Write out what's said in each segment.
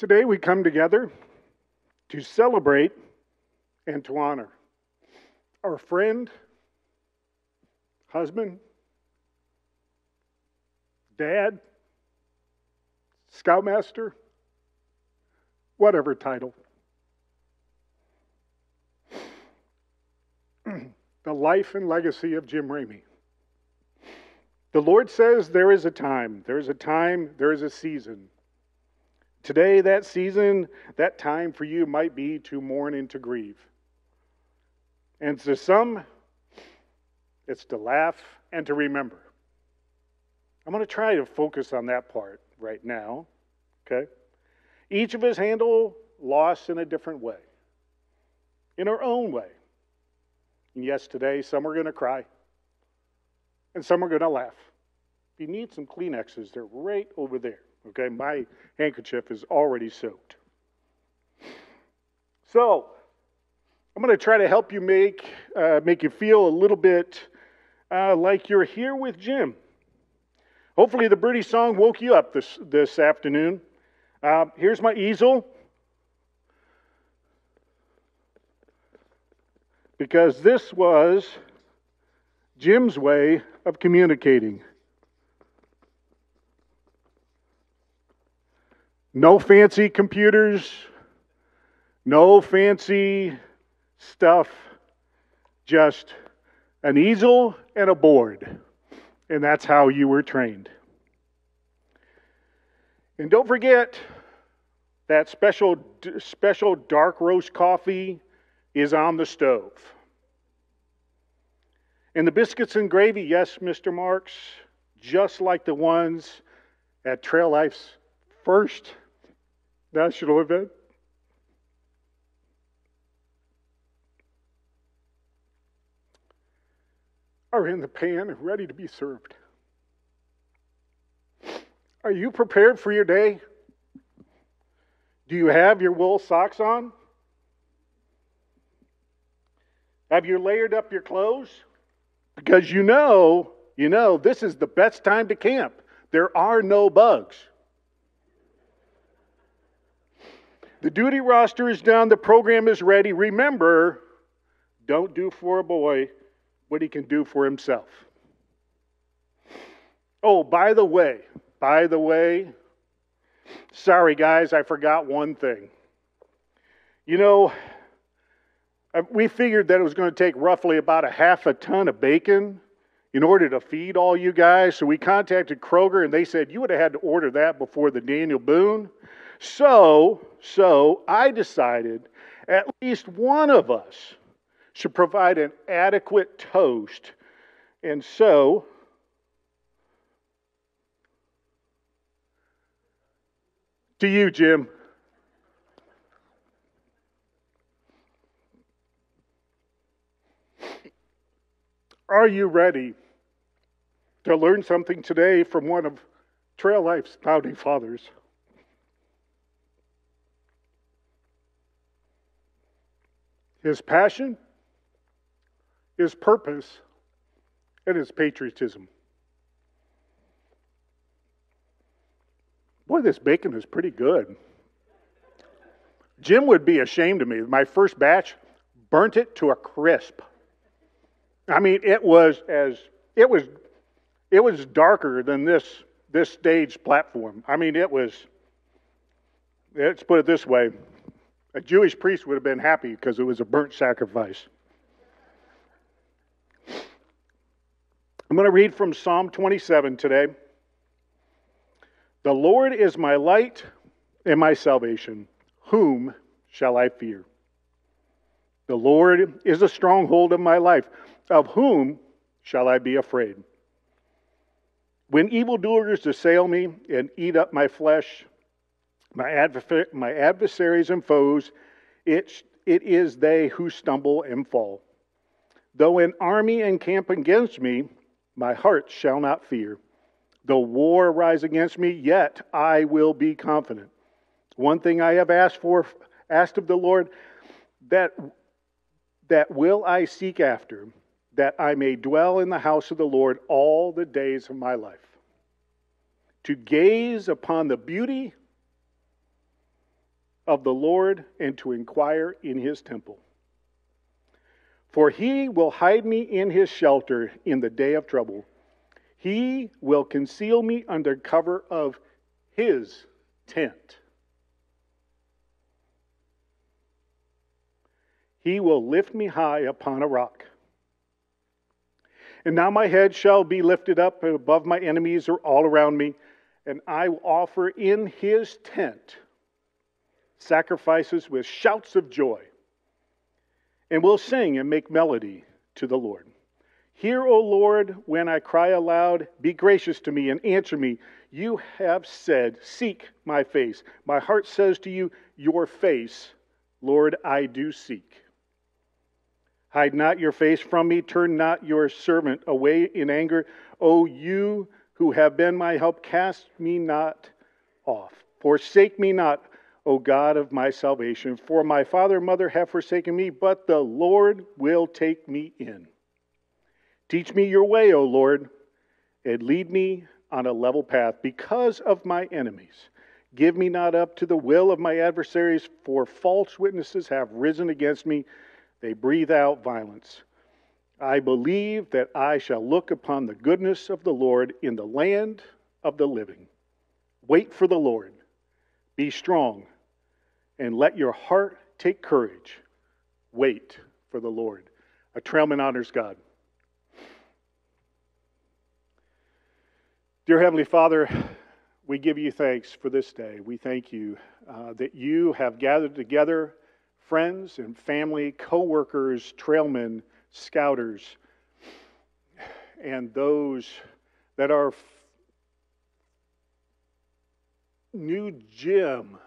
Today we come together to celebrate and to honor our friend, husband, dad, scoutmaster, whatever title. the life and legacy of Jim Ramey. The Lord says there is a time, there is a time, there is a season. Today, that season, that time for you might be to mourn and to grieve. And to some, it's to laugh and to remember. I'm going to try to focus on that part right now, okay? Each of us handle loss in a different way, in our own way. And yes, today, some are going to cry, and some are going to laugh. If you need some Kleenexes, they're right over there. Okay, my handkerchief is already soaked. So, I'm going to try to help you make uh, make you feel a little bit uh, like you're here with Jim. Hopefully, the Birdie song woke you up this this afternoon. Uh, here's my easel. Because this was Jim's way of communicating. No fancy computers, no fancy stuff, just an easel and a board. And that's how you were trained. And don't forget that special, special dark roast coffee is on the stove. And the biscuits and gravy, yes, Mr. Marks, just like the ones at Trail Life's first national event. Are in the pan and ready to be served. Are you prepared for your day? Do you have your wool socks on? Have you layered up your clothes? Because you know, you know, this is the best time to camp. There are no bugs. The duty roster is done, the program is ready. Remember, don't do for a boy what he can do for himself. Oh, by the way, by the way, sorry guys, I forgot one thing. You know, we figured that it was going to take roughly about a half a ton of bacon in order to feed all you guys. So we contacted Kroger and they said you would have had to order that before the Daniel Boone. So, so I decided at least one of us should provide an adequate toast. And so, to you, Jim. Are you ready to learn something today from one of Trail Life's founding fathers? His passion, his purpose, and his patriotism. Boy, this bacon is pretty good. Jim would be ashamed of me. My first batch burnt it to a crisp. I mean, it was as it was it was darker than this this stage platform. I mean, it was let's put it this way. A Jewish priest would have been happy because it was a burnt sacrifice. I'm going to read from Psalm 27 today. The Lord is my light and my salvation. Whom shall I fear? The Lord is the stronghold of my life. Of whom shall I be afraid? When evildoers assail me and eat up my flesh, my, my adversaries and foes, it, it is they who stumble and fall. Though an army encamp against me, my heart shall not fear. Though war rise against me, yet I will be confident. One thing I have asked for, asked of the Lord, that, that will I seek after, that I may dwell in the house of the Lord all the days of my life. To gaze upon the beauty of the Lord and to inquire in his temple. For he will hide me in his shelter in the day of trouble. He will conceal me under cover of his tent. He will lift me high upon a rock. And now my head shall be lifted up above my enemies are all around me, and I will offer in his tent sacrifices with shouts of joy, and will sing and make melody to the Lord. Hear, O Lord, when I cry aloud, be gracious to me and answer me. You have said, Seek my face. My heart says to you, Your face, Lord, I do seek. Hide not your face from me, turn not your servant away in anger. O you who have been my help, cast me not off. Forsake me not, O God of my salvation, for my father and mother have forsaken me, but the Lord will take me in. Teach me your way, O Lord, and lead me on a level path because of my enemies. Give me not up to the will of my adversaries, for false witnesses have risen against me they breathe out violence. I believe that I shall look upon the goodness of the Lord in the land of the living. Wait for the Lord. Be strong, and let your heart take courage. Wait for the Lord. A trailman honors God. Dear Heavenly Father, we give you thanks for this day. We thank you uh, that you have gathered together friends and family, co workers, trailmen, scouters, and those that are new Jim,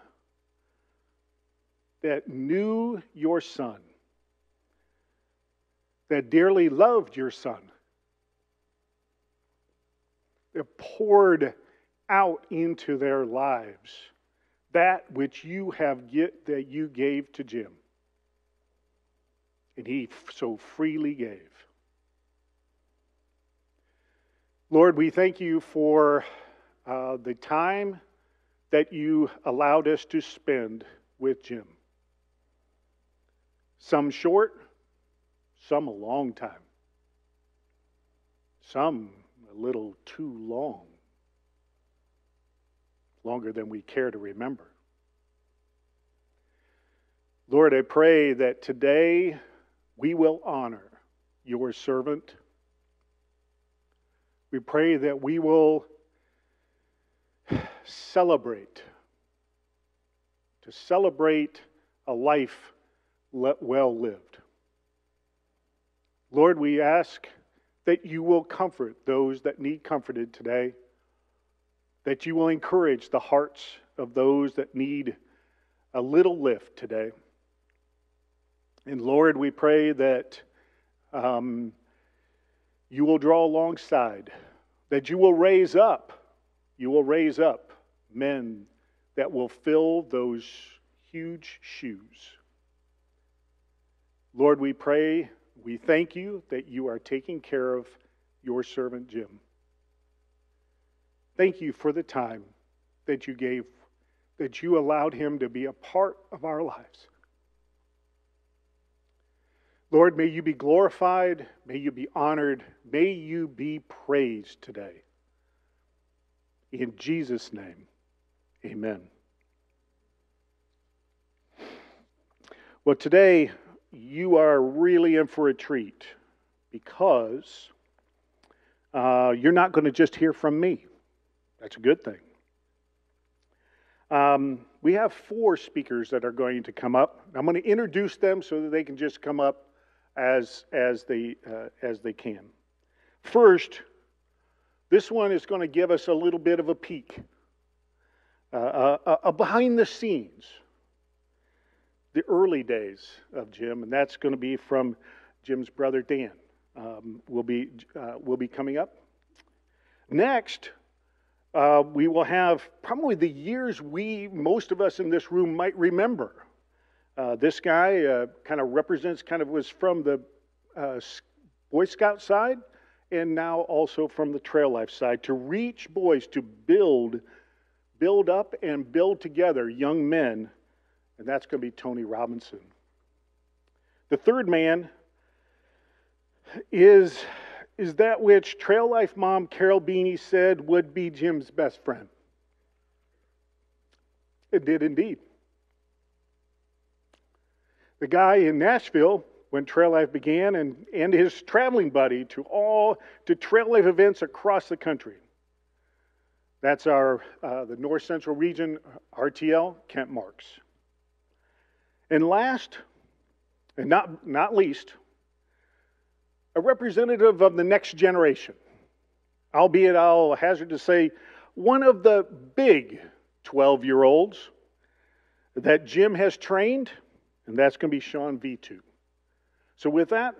that knew your son, that dearly loved your son, that poured out into their lives that which you have get that you gave to Jim. And he so freely gave. Lord, we thank you for uh, the time that you allowed us to spend with Jim. Some short, some a long time, some a little too long longer than we care to remember. Lord, I pray that today we will honor your servant. We pray that we will celebrate, to celebrate a life well lived. Lord, we ask that you will comfort those that need comforted today that you will encourage the hearts of those that need a little lift today. And Lord, we pray that um, you will draw alongside, that you will raise up, you will raise up men that will fill those huge shoes. Lord, we pray, we thank you that you are taking care of your servant Jim. Thank you for the time that you gave, that you allowed him to be a part of our lives. Lord, may you be glorified, may you be honored, may you be praised today. In Jesus' name, amen. Well, today you are really in for a treat because uh, you're not going to just hear from me. That's a good thing. Um, we have four speakers that are going to come up. I'm going to introduce them so that they can just come up as, as, they, uh, as they can. First, this one is going to give us a little bit of a peek, uh, uh, uh, uh behind the scenes, the early days of Jim, and that's going to be from Jim's brother Dan. Um, will be uh, will be coming up. Next, uh, we will have probably the years we, most of us in this room, might remember. Uh, this guy uh, kind of represents, kind of was from the uh, Boy Scout side and now also from the trail life side to reach boys to build, build up and build together young men and that's going to be Tony Robinson. The third man is, is that which Trail Life mom Carol Beanie said would be Jim's best friend. It did indeed. The guy in Nashville when Trail Life began and, and his traveling buddy to all to Trail Life events across the country. That's our uh, the North Central Region RTL, Kent Marks. And last, and not, not least, a representative of the next generation, albeit I'll hazard to say one of the big 12 year olds that Jim has trained, and that's going to be Shawn Vitu. So, with that,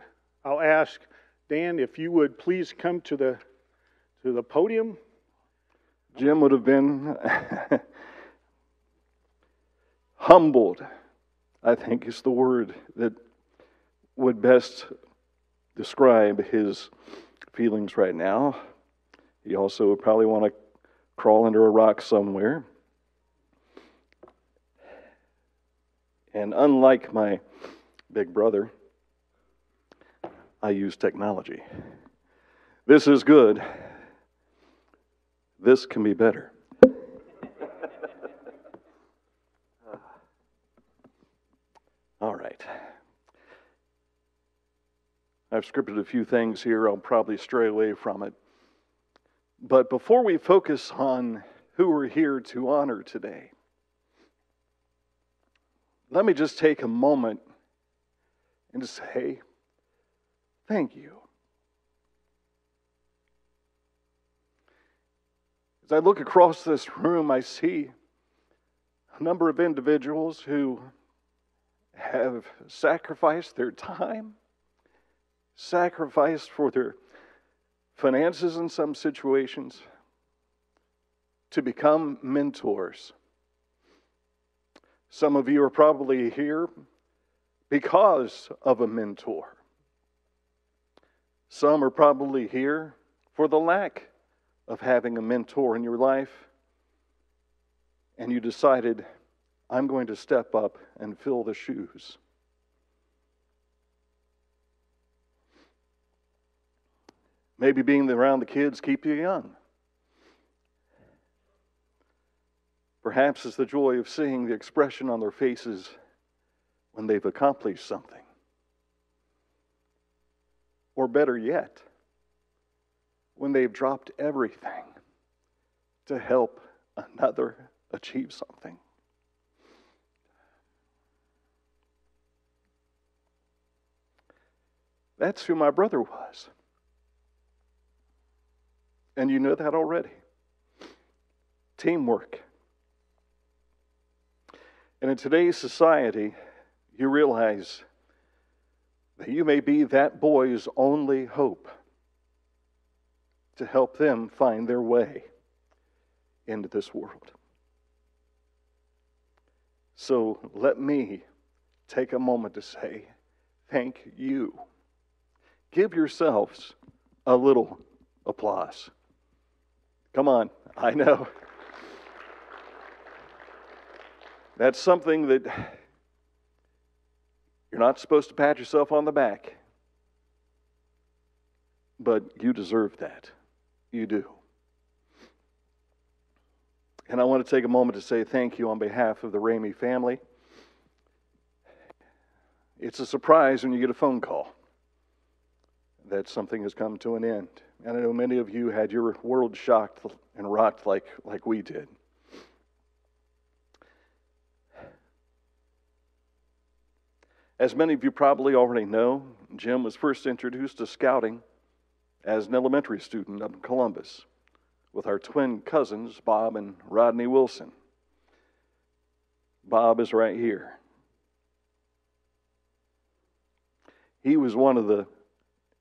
I'll ask Dan if you would please come to the, to the podium. Jim would have been humbled, I think is the word that would best describe his feelings right now. He also would probably want to crawl under a rock somewhere. And unlike my big brother, I use technology. This is good. This can be better. I've scripted a few things here. I'll probably stray away from it. But before we focus on who we're here to honor today, let me just take a moment and say thank you. As I look across this room, I see a number of individuals who have sacrificed their time, sacrificed for their finances in some situations, to become mentors. Some of you are probably here because of a mentor. Some are probably here for the lack of having a mentor in your life, and you decided, I'm going to step up and fill the shoes. Maybe being around the kids keep you young. Perhaps it's the joy of seeing the expression on their faces when they've accomplished something. Or better yet, when they've dropped everything to help another achieve something. That's who my brother was. And you know that already. Teamwork. And in today's society, you realize that you may be that boy's only hope to help them find their way into this world. So let me take a moment to say thank you. Give yourselves a little applause. Come on, I know. That's something that you're not supposed to pat yourself on the back, but you deserve that. You do. And I want to take a moment to say thank you on behalf of the Ramey family. It's a surprise when you get a phone call that something has come to an end. And I know many of you had your world shocked and rocked like, like we did. As many of you probably already know, Jim was first introduced to scouting as an elementary student up in Columbus with our twin cousins, Bob and Rodney Wilson. Bob is right here. He was one of the,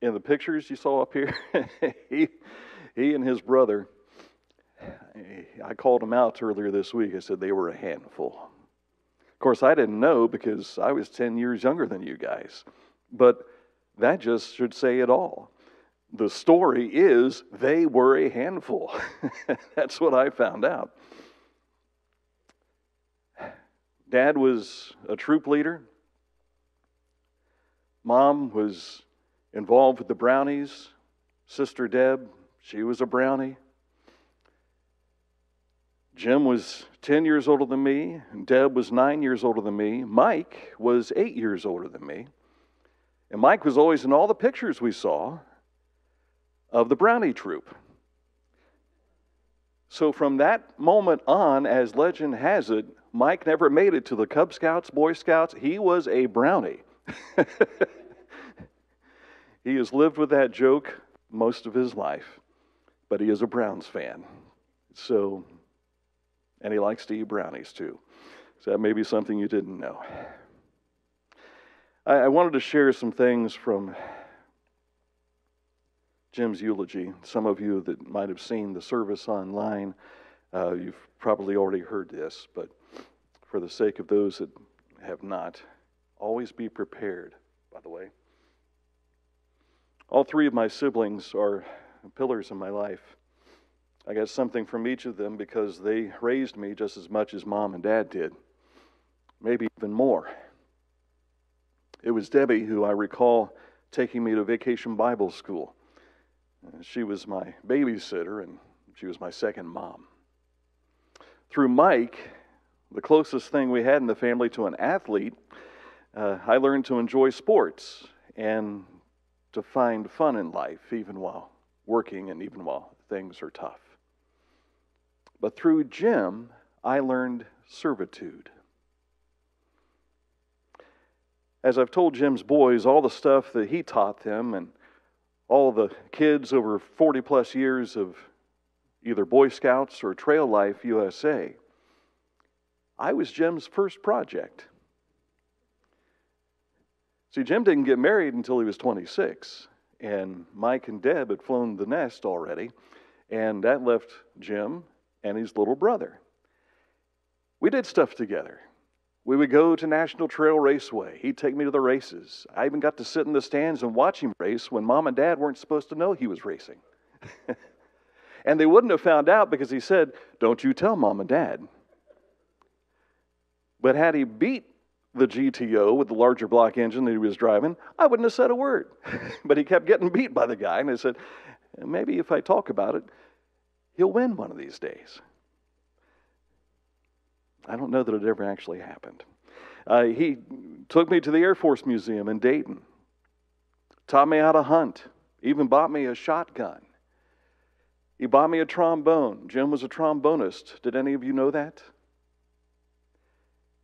in the pictures you saw up here, he, he and his brother, I called them out earlier this week. I said they were a handful Of course, I didn't know because I was 10 years younger than you guys. But that just should say it all. The story is they were a handful. That's what I found out. Dad was a troop leader. Mom was involved with the Brownies. Sister Deb, she was a Brownie. Jim was 10 years older than me. Deb was nine years older than me. Mike was eight years older than me. And Mike was always in all the pictures we saw of the Brownie troop. So from that moment on, as legend has it, Mike never made it to the Cub Scouts, Boy Scouts. He was a Brownie. he has lived with that joke most of his life, but he is a Browns fan. So and he likes to eat brownies too. So that may be something you didn't know. I, I wanted to share some things from Jim's eulogy. Some of you that might have seen the service online, uh, you've probably already heard this, but for the sake of those that have not, always be prepared, by the way. All three of my siblings are pillars in my life. I got something from each of them because they raised me just as much as mom and dad did, maybe even more. It was Debbie who I recall taking me to vacation Bible school. She was my babysitter and she was my second mom. Through Mike, the closest thing we had in the family to an athlete, uh, I learned to enjoy sports and to find fun in life, even while working and even while things are tough. But through Jim, I learned servitude. As I've told Jim's boys, all the stuff that he taught them and all the kids over 40 plus years of either Boy Scouts or Trail Life USA, I was Jim's first project. See, Jim didn't get married until he was 26, and Mike and Deb had flown the nest already, and that left Jim and his little brother. We did stuff together. We would go to National Trail Raceway. He'd take me to the races. I even got to sit in the stands and watch him race when mom and dad weren't supposed to know he was racing. and they wouldn't have found out because he said, Don't you tell mom and dad. But had he beat the GTO with the larger block engine that he was driving, I wouldn't have said a word. but he kept getting beat by the guy, and I said, Maybe if I talk about it, He'll win one of these days. I don't know that it ever actually happened. Uh, he took me to the Air Force Museum in Dayton, taught me how to hunt, even bought me a shotgun. He bought me a trombone. Jim was a trombonist. Did any of you know that?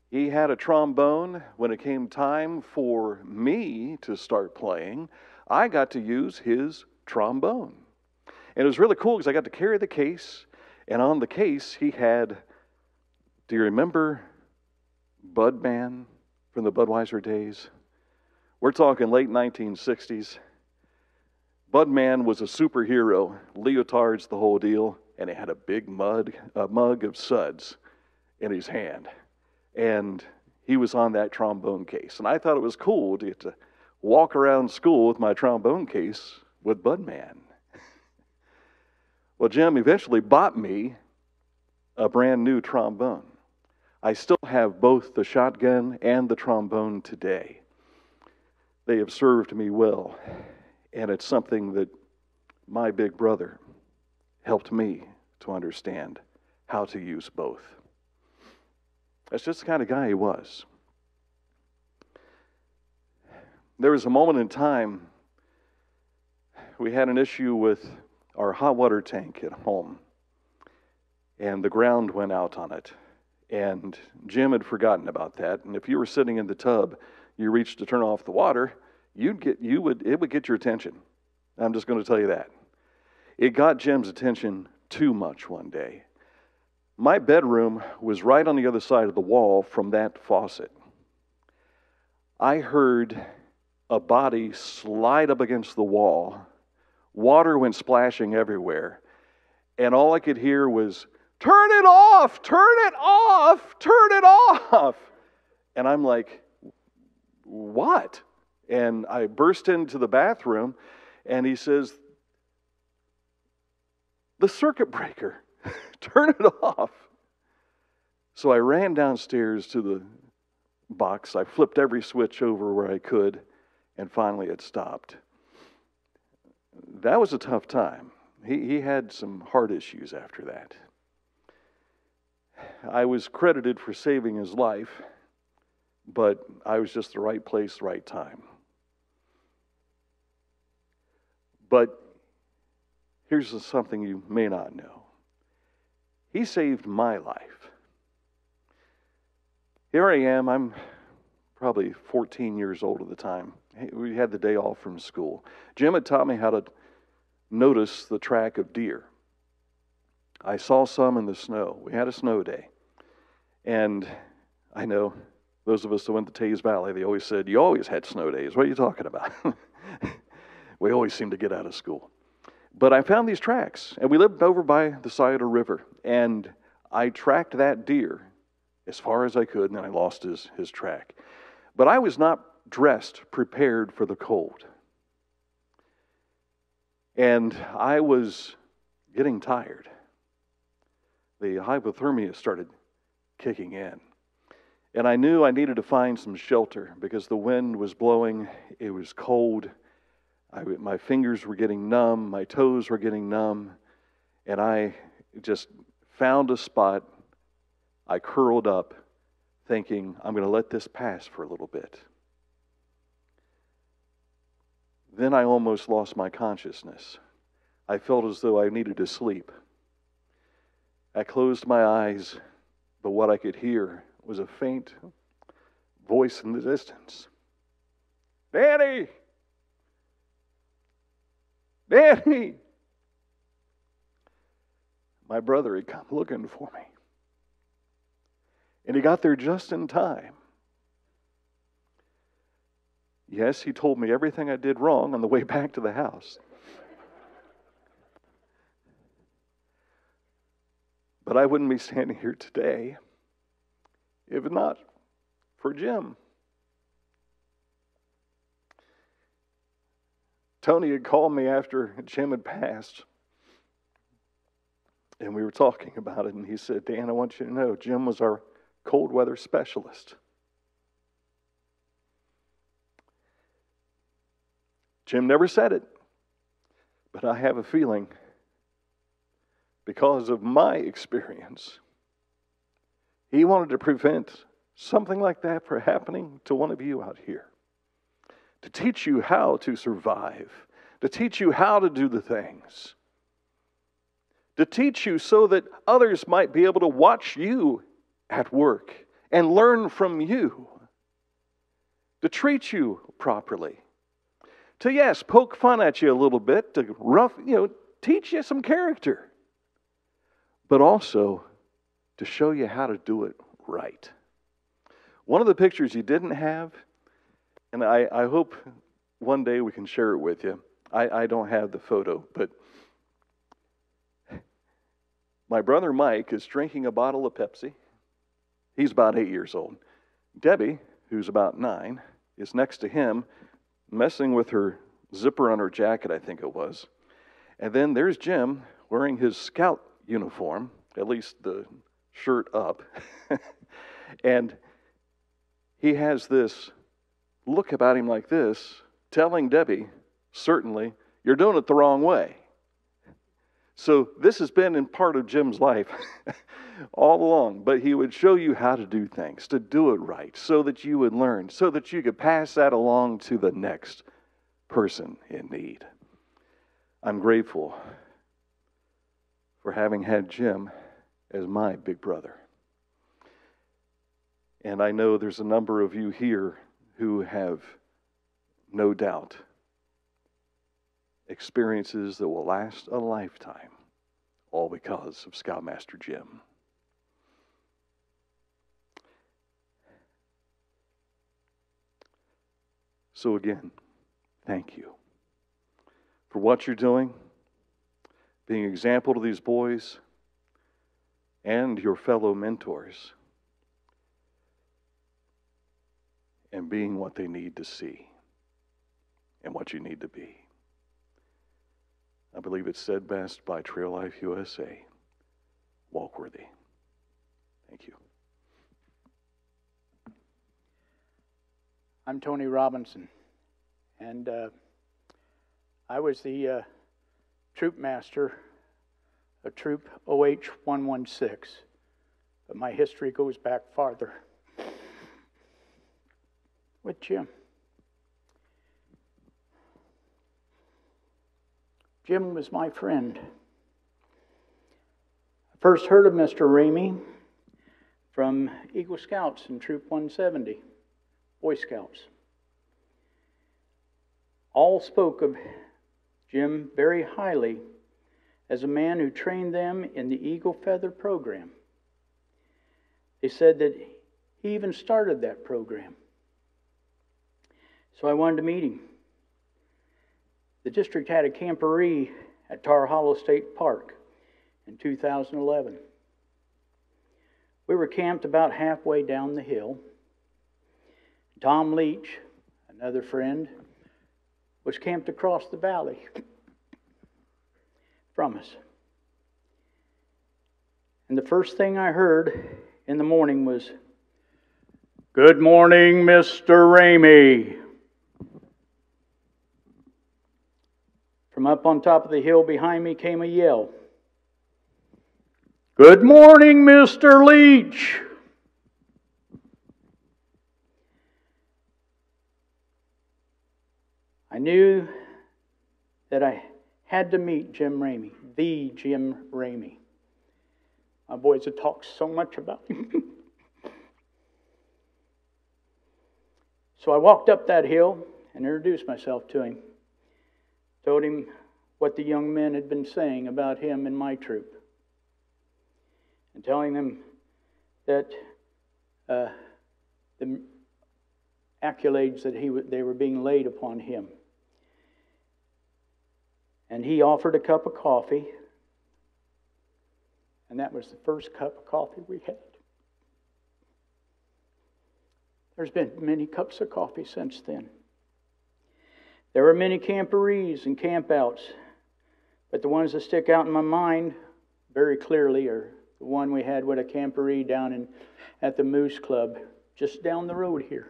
He had a trombone. When it came time for me to start playing, I got to use his trombone. And it was really cool because I got to carry the case, and on the case, he had, do you remember Budman from the Budweiser days? We're talking late 1960s. Budman was a superhero, leotards, the whole deal, and he had a big mud, a mug of suds in his hand. And he was on that trombone case. And I thought it was cool to get to walk around school with my trombone case with Budman. Well, Jim eventually bought me a brand new trombone. I still have both the shotgun and the trombone today. They have served me well, and it's something that my big brother helped me to understand how to use both. That's just the kind of guy he was. There was a moment in time we had an issue with our hot water tank at home, and the ground went out on it. And Jim had forgotten about that. And if you were sitting in the tub, you reached to turn off the water, you'd get you would it would get your attention. I'm just going to tell you that. It got Jim's attention too much one day. My bedroom was right on the other side of the wall from that faucet. I heard a body slide up against the wall Water went splashing everywhere. And all I could hear was, Turn it off! Turn it off! Turn it off! And I'm like, What? And I burst into the bathroom, and he says, The circuit breaker. Turn it off. So I ran downstairs to the box. I flipped every switch over where I could, and finally it stopped. That was a tough time. He, he had some heart issues after that. I was credited for saving his life, but I was just the right place, right time. But here's something you may not know He saved my life. Here I am, I'm probably 14 years old at the time. We had the day off from school. Jim had taught me how to notice the track of deer. I saw some in the snow. We had a snow day. And I know those of us that went to Teays Valley, they always said, You always had snow days. What are you talking about? we always seem to get out of school. But I found these tracks, and we lived over by the side of a river. And I tracked that deer as far as I could, and then I lost his, his track. But I was not dressed, prepared for the cold. And I was getting tired. The hypothermia started kicking in. And I knew I needed to find some shelter because the wind was blowing, it was cold. I, my fingers were getting numb, my toes were getting numb, and I just found a spot. I curled up, thinking, I'm going to let this pass for a little bit. Then I almost lost my consciousness. I felt as though I needed to sleep. I closed my eyes, but what I could hear was a faint voice in the distance Danny! Danny! My brother had come looking for me. And he got there just in time. Yes, he told me everything I did wrong on the way back to the house. But I wouldn't be standing here today if not for Jim. Tony had called me after Jim had passed, and we were talking about it, and he said, Dan, I want you to know Jim was our cold weather specialist. Jim never said it, but I have a feeling because of my experience, he wanted to prevent something like that from happening to one of you out here. To teach you how to survive, to teach you how to do the things, to teach you so that others might be able to watch you at work and learn from you, to treat you properly, to, yes, poke fun at you a little bit, to rough, you know, teach you some character but also to show you how to do it right. One of the pictures you didn't have, and I, I hope one day we can share it with you. I, I don't have the photo, but my brother Mike is drinking a bottle of Pepsi. He's about eight years old. Debbie, who's about nine, is next to him, messing with her zipper on her jacket, I think it was. And then there's Jim wearing his scout uniform, at least the shirt up. and he has this look about him like this, telling Debbie, certainly, you're doing it the wrong way. So this has been in part of Jim's life all along, but he would show you how to do things, to do it right, so that you would learn, so that you could pass that along to the next person in need. I'm grateful for having had Jim as my big brother. And I know there's a number of you here who have no doubt experiences that will last a lifetime, all because of Scoutmaster Jim. So, again, thank you for what you're doing being an example to these boys and your fellow mentors, and being what they need to see and what you need to be. I believe it's said best by Trail Life USA walk worthy. Thank you. I'm Tony Robinson, and uh, I was the uh, troop master of Troop OH 116, but my history goes back farther with Jim. Jim was my friend. I first heard of Mr. Ramey from Eagle Scouts in Troop 170, Boy Scouts. All spoke of Jim very highly as a man who trained them in the Eagle Feather program. They said that he even started that program. So I wanted to meet him. The district had a camporee at Tar Hollow State Park in 2011. We were camped about halfway down the hill. Tom Leach, another friend, was camped across the valley from us. And the first thing I heard in the morning was, Good morning, Mr. Ramey. From up on top of the hill behind me came a yell. Good morning, Mr. Leach. I knew that I had to meet Jim Ramey, the Jim Ramey. My boys had talked so much about him. so I walked up that hill and introduced myself to him. Told him what the young men had been saying about him and my troop and telling them that uh, the accolades that he, they were being laid upon him. And he offered a cup of coffee, and that was the first cup of coffee we had. There's been many cups of coffee since then. There were many camporees and campouts, but the ones that stick out in my mind very clearly are the one we had with a camporee down in, at the Moose Club, just down the road here.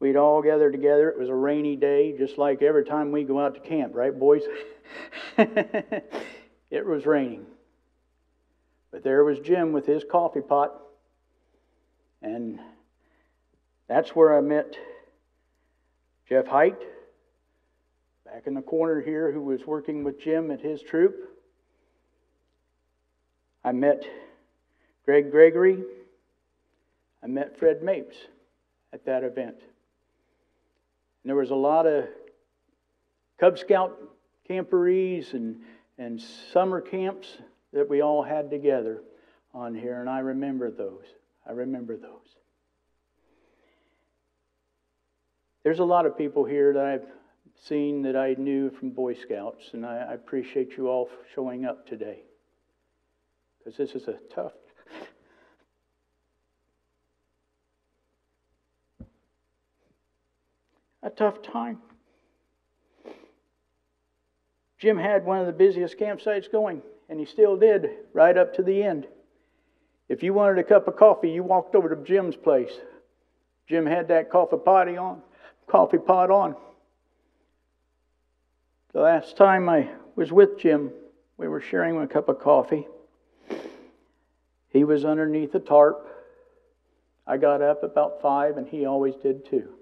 We'd all gather together. It was a rainy day, just like every time we go out to camp, right, boys? it was raining. But there was Jim with his coffee pot. And that's where I met Jeff Height, back in the corner here, who was working with Jim at his troop. I met Greg Gregory. I met Fred Mapes at that event. And there was a lot of Cub Scout camporees and, and summer camps that we all had together on here, and I remember those. I remember those. There's a lot of people here that I've seen that I knew from Boy Scouts, and I, I appreciate you all showing up today because this is a tough a tough time. Jim had one of the busiest campsites going, and he still did right up to the end. If you wanted a cup of coffee, you walked over to Jim's place. Jim had that coffee potty on, coffee pot on. The last time I was with Jim, we were sharing a cup of coffee. He was underneath a tarp. I got up about five, and he always did too.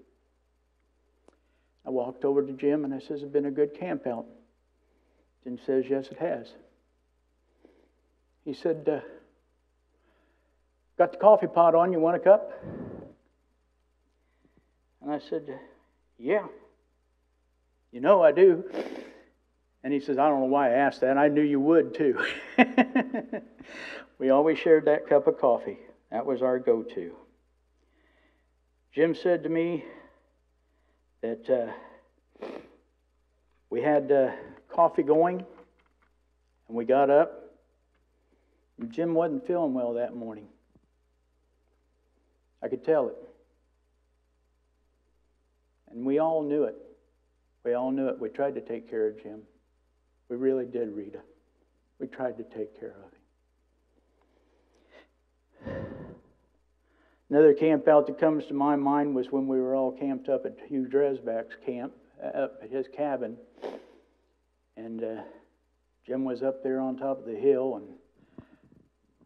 I walked over to Jim and I says, It's been a good camp out. Jim says, Yes, it has. He said, uh, Got the coffee pot on, you want a cup? And I said, Yeah. You know I do. And he says, I don't know why I asked that. I knew you would too. we always shared that cup of coffee. That was our go to. Jim said to me that uh, we had uh, coffee going and we got up. Jim wasn't feeling well that morning. I could tell it. And we all knew it. We all knew it. We tried to take care of Jim. We really did, Rita. We tried to take care of him. Another camp out that comes to my mind was when we were all camped up at Hugh Dresbach's camp, uh, up at his cabin. And uh, Jim was up there on top of the hill, and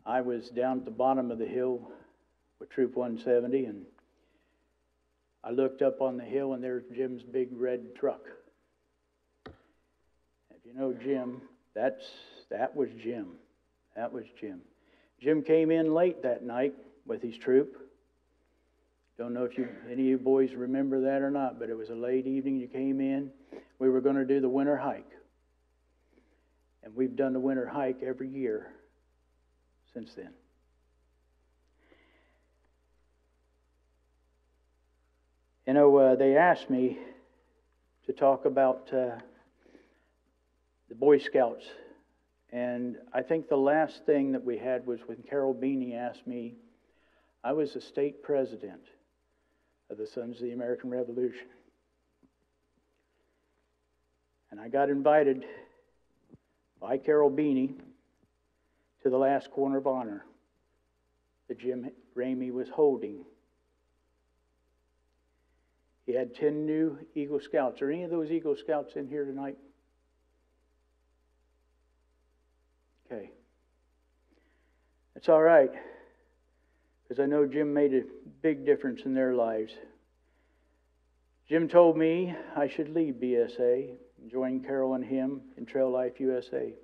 I was down at the bottom of the hill with Troop 170, and I looked up on the hill, and there's Jim's big red truck. If you know Jim, that's that was Jim. That was Jim. Jim came in late that night with his troop. Don't know if you, any of you boys remember that or not, but it was a late evening. You came in. We were going to do the winter hike. And we've done the winter hike every year since then. You know, uh, they asked me to talk about uh, the Boy Scouts. And I think the last thing that we had was when Carol Beanie asked me, I was the state president of the Sons of the American Revolution. And I got invited by Carol Beanie to the last court of honor that Jim Ramey was holding. He had 10 new Eagle Scouts. Are any of those Eagle Scouts in here tonight? Okay. That's all right, because I know Jim made a big difference in their lives. Jim told me I should leave BSA and join Carol and him in Trail Life USA.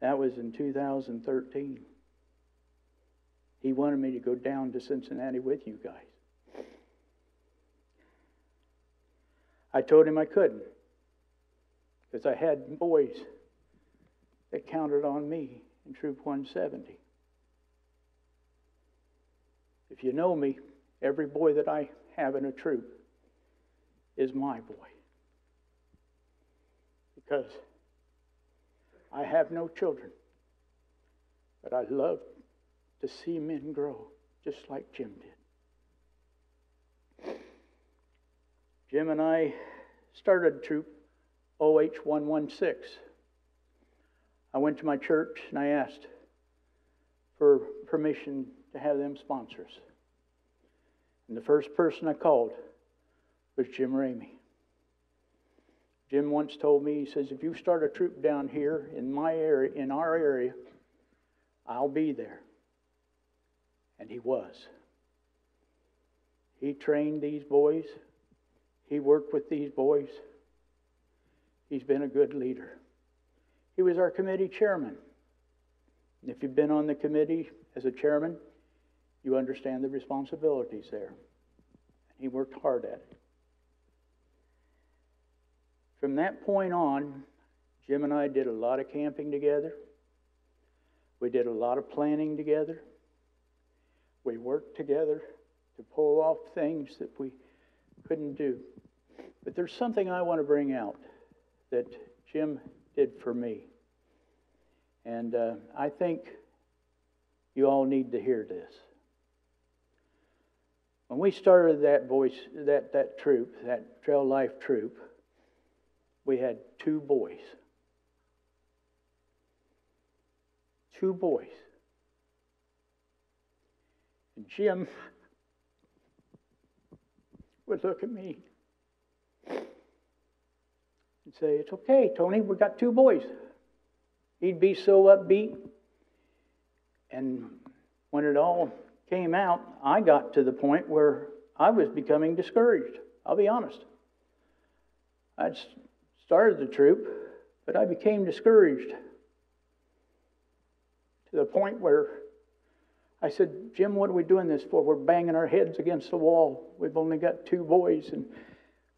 That was in 2013. He wanted me to go down to Cincinnati with you guys. I told him I couldn't because I had boys that counted on me in Troop 170. If you know me, every boy that I have in a troop is my boy. Because I have no children, but I love to see men grow just like Jim did. Jim and I started Troop OH 116. I went to my church and I asked for permission to have them sponsors. And the first person I called was Jim Ramey. Jim once told me, he says, if you start a troop down here in my area, in our area, I'll be there. And he was. He trained these boys. He worked with these boys. He's been a good leader. He was our committee chairman. If you've been on the committee as a chairman, you understand the responsibilities there. He worked hard at it. From that point on, Jim and I did a lot of camping together. We did a lot of planning together. We worked together to pull off things that we couldn't do. But there's something I want to bring out that Jim did for me. And uh, I think you all need to hear this. When we started that voice, that, that troop, that Trail Life troop, we had two boys. Two boys. And Jim would look at me and say, It's okay, Tony, we've got two boys. He'd be so upbeat. And when it all came out, I got to the point where I was becoming discouraged. I'll be honest. I'd started the troop, but I became discouraged to the point where I said, Jim, what are we doing this for? We're banging our heads against the wall. We've only got two boys, and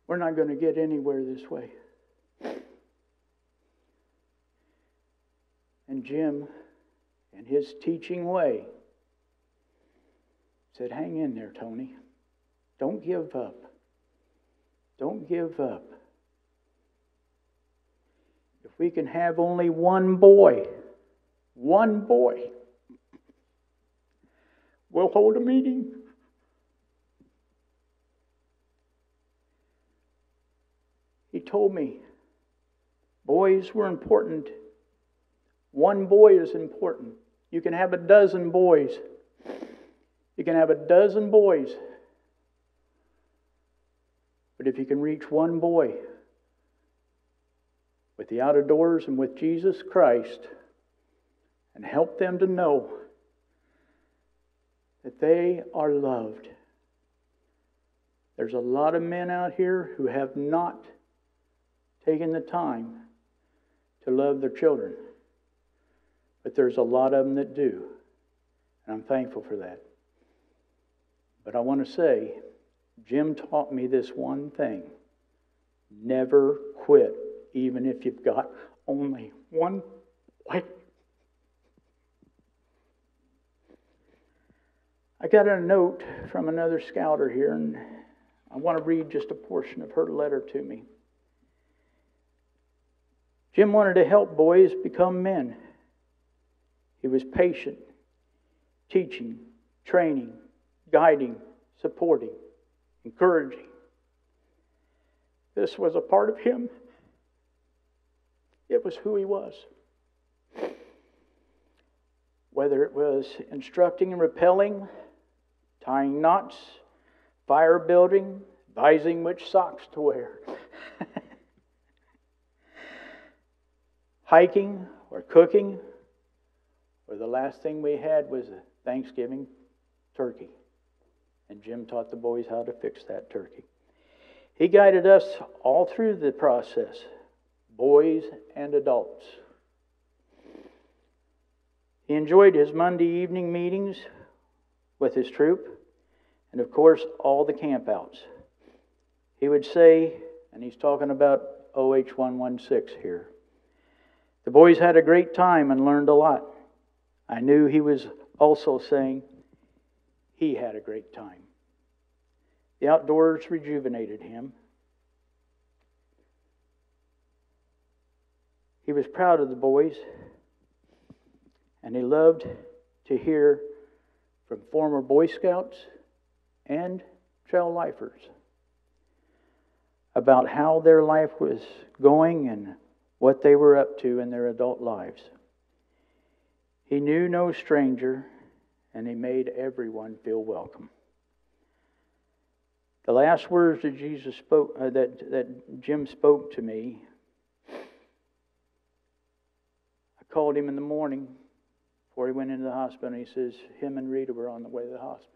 we're not going to get anywhere this way. And Jim, in his teaching way, said, Hang in there, Tony. Don't give up. Don't give up. If we can have only one boy, one boy, we'll hold a meeting. He told me boys were important. One boy is important. You can have a dozen boys. You can have a dozen boys, but if you can reach one boy with the out of doors and with Jesus Christ and help them to know that they are loved. There's a lot of men out here who have not taken the time to love their children, but there's a lot of them that do, and I'm thankful for that. But I want to say, Jim taught me this one thing never quit, even if you've got only one life. I got a note from another scouter here, and I want to read just a portion of her letter to me. Jim wanted to help boys become men. He was patient, teaching, training, guiding, supporting, encouraging. This was a part of him. It was who he was. Whether it was instructing and rappelling, tying knots, fire building, advising which socks to wear, hiking or cooking, or the last thing we had was a Thanksgiving turkey. And Jim taught the boys how to fix that turkey. He guided us all through the process, boys and adults. He enjoyed his Monday evening meetings with his troop, and of course, all the campouts. He would say, and he's talking about OH 116 here, the boys had a great time and learned a lot. I knew he was also saying he had a great time. The outdoors rejuvenated him. He was proud of the boys, and he loved to hear from former Boy Scouts and trail lifers about how their life was going and what they were up to in their adult lives. He knew no stranger, and he made everyone feel welcome. The last words that Jesus spoke, uh, that, that Jim spoke to me, I called him in the morning before he went into the hospital, and he says, him and Rita were on the way to the hospital.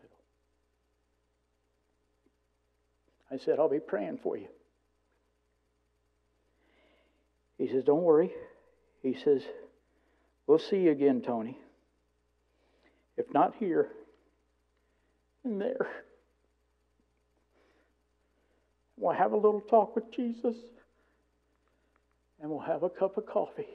I said, I'll be praying for you. He says, Don't worry. He says, We'll see you again, Tony. If not here, then there. We'll have a little talk with Jesus and we'll have a cup of coffee.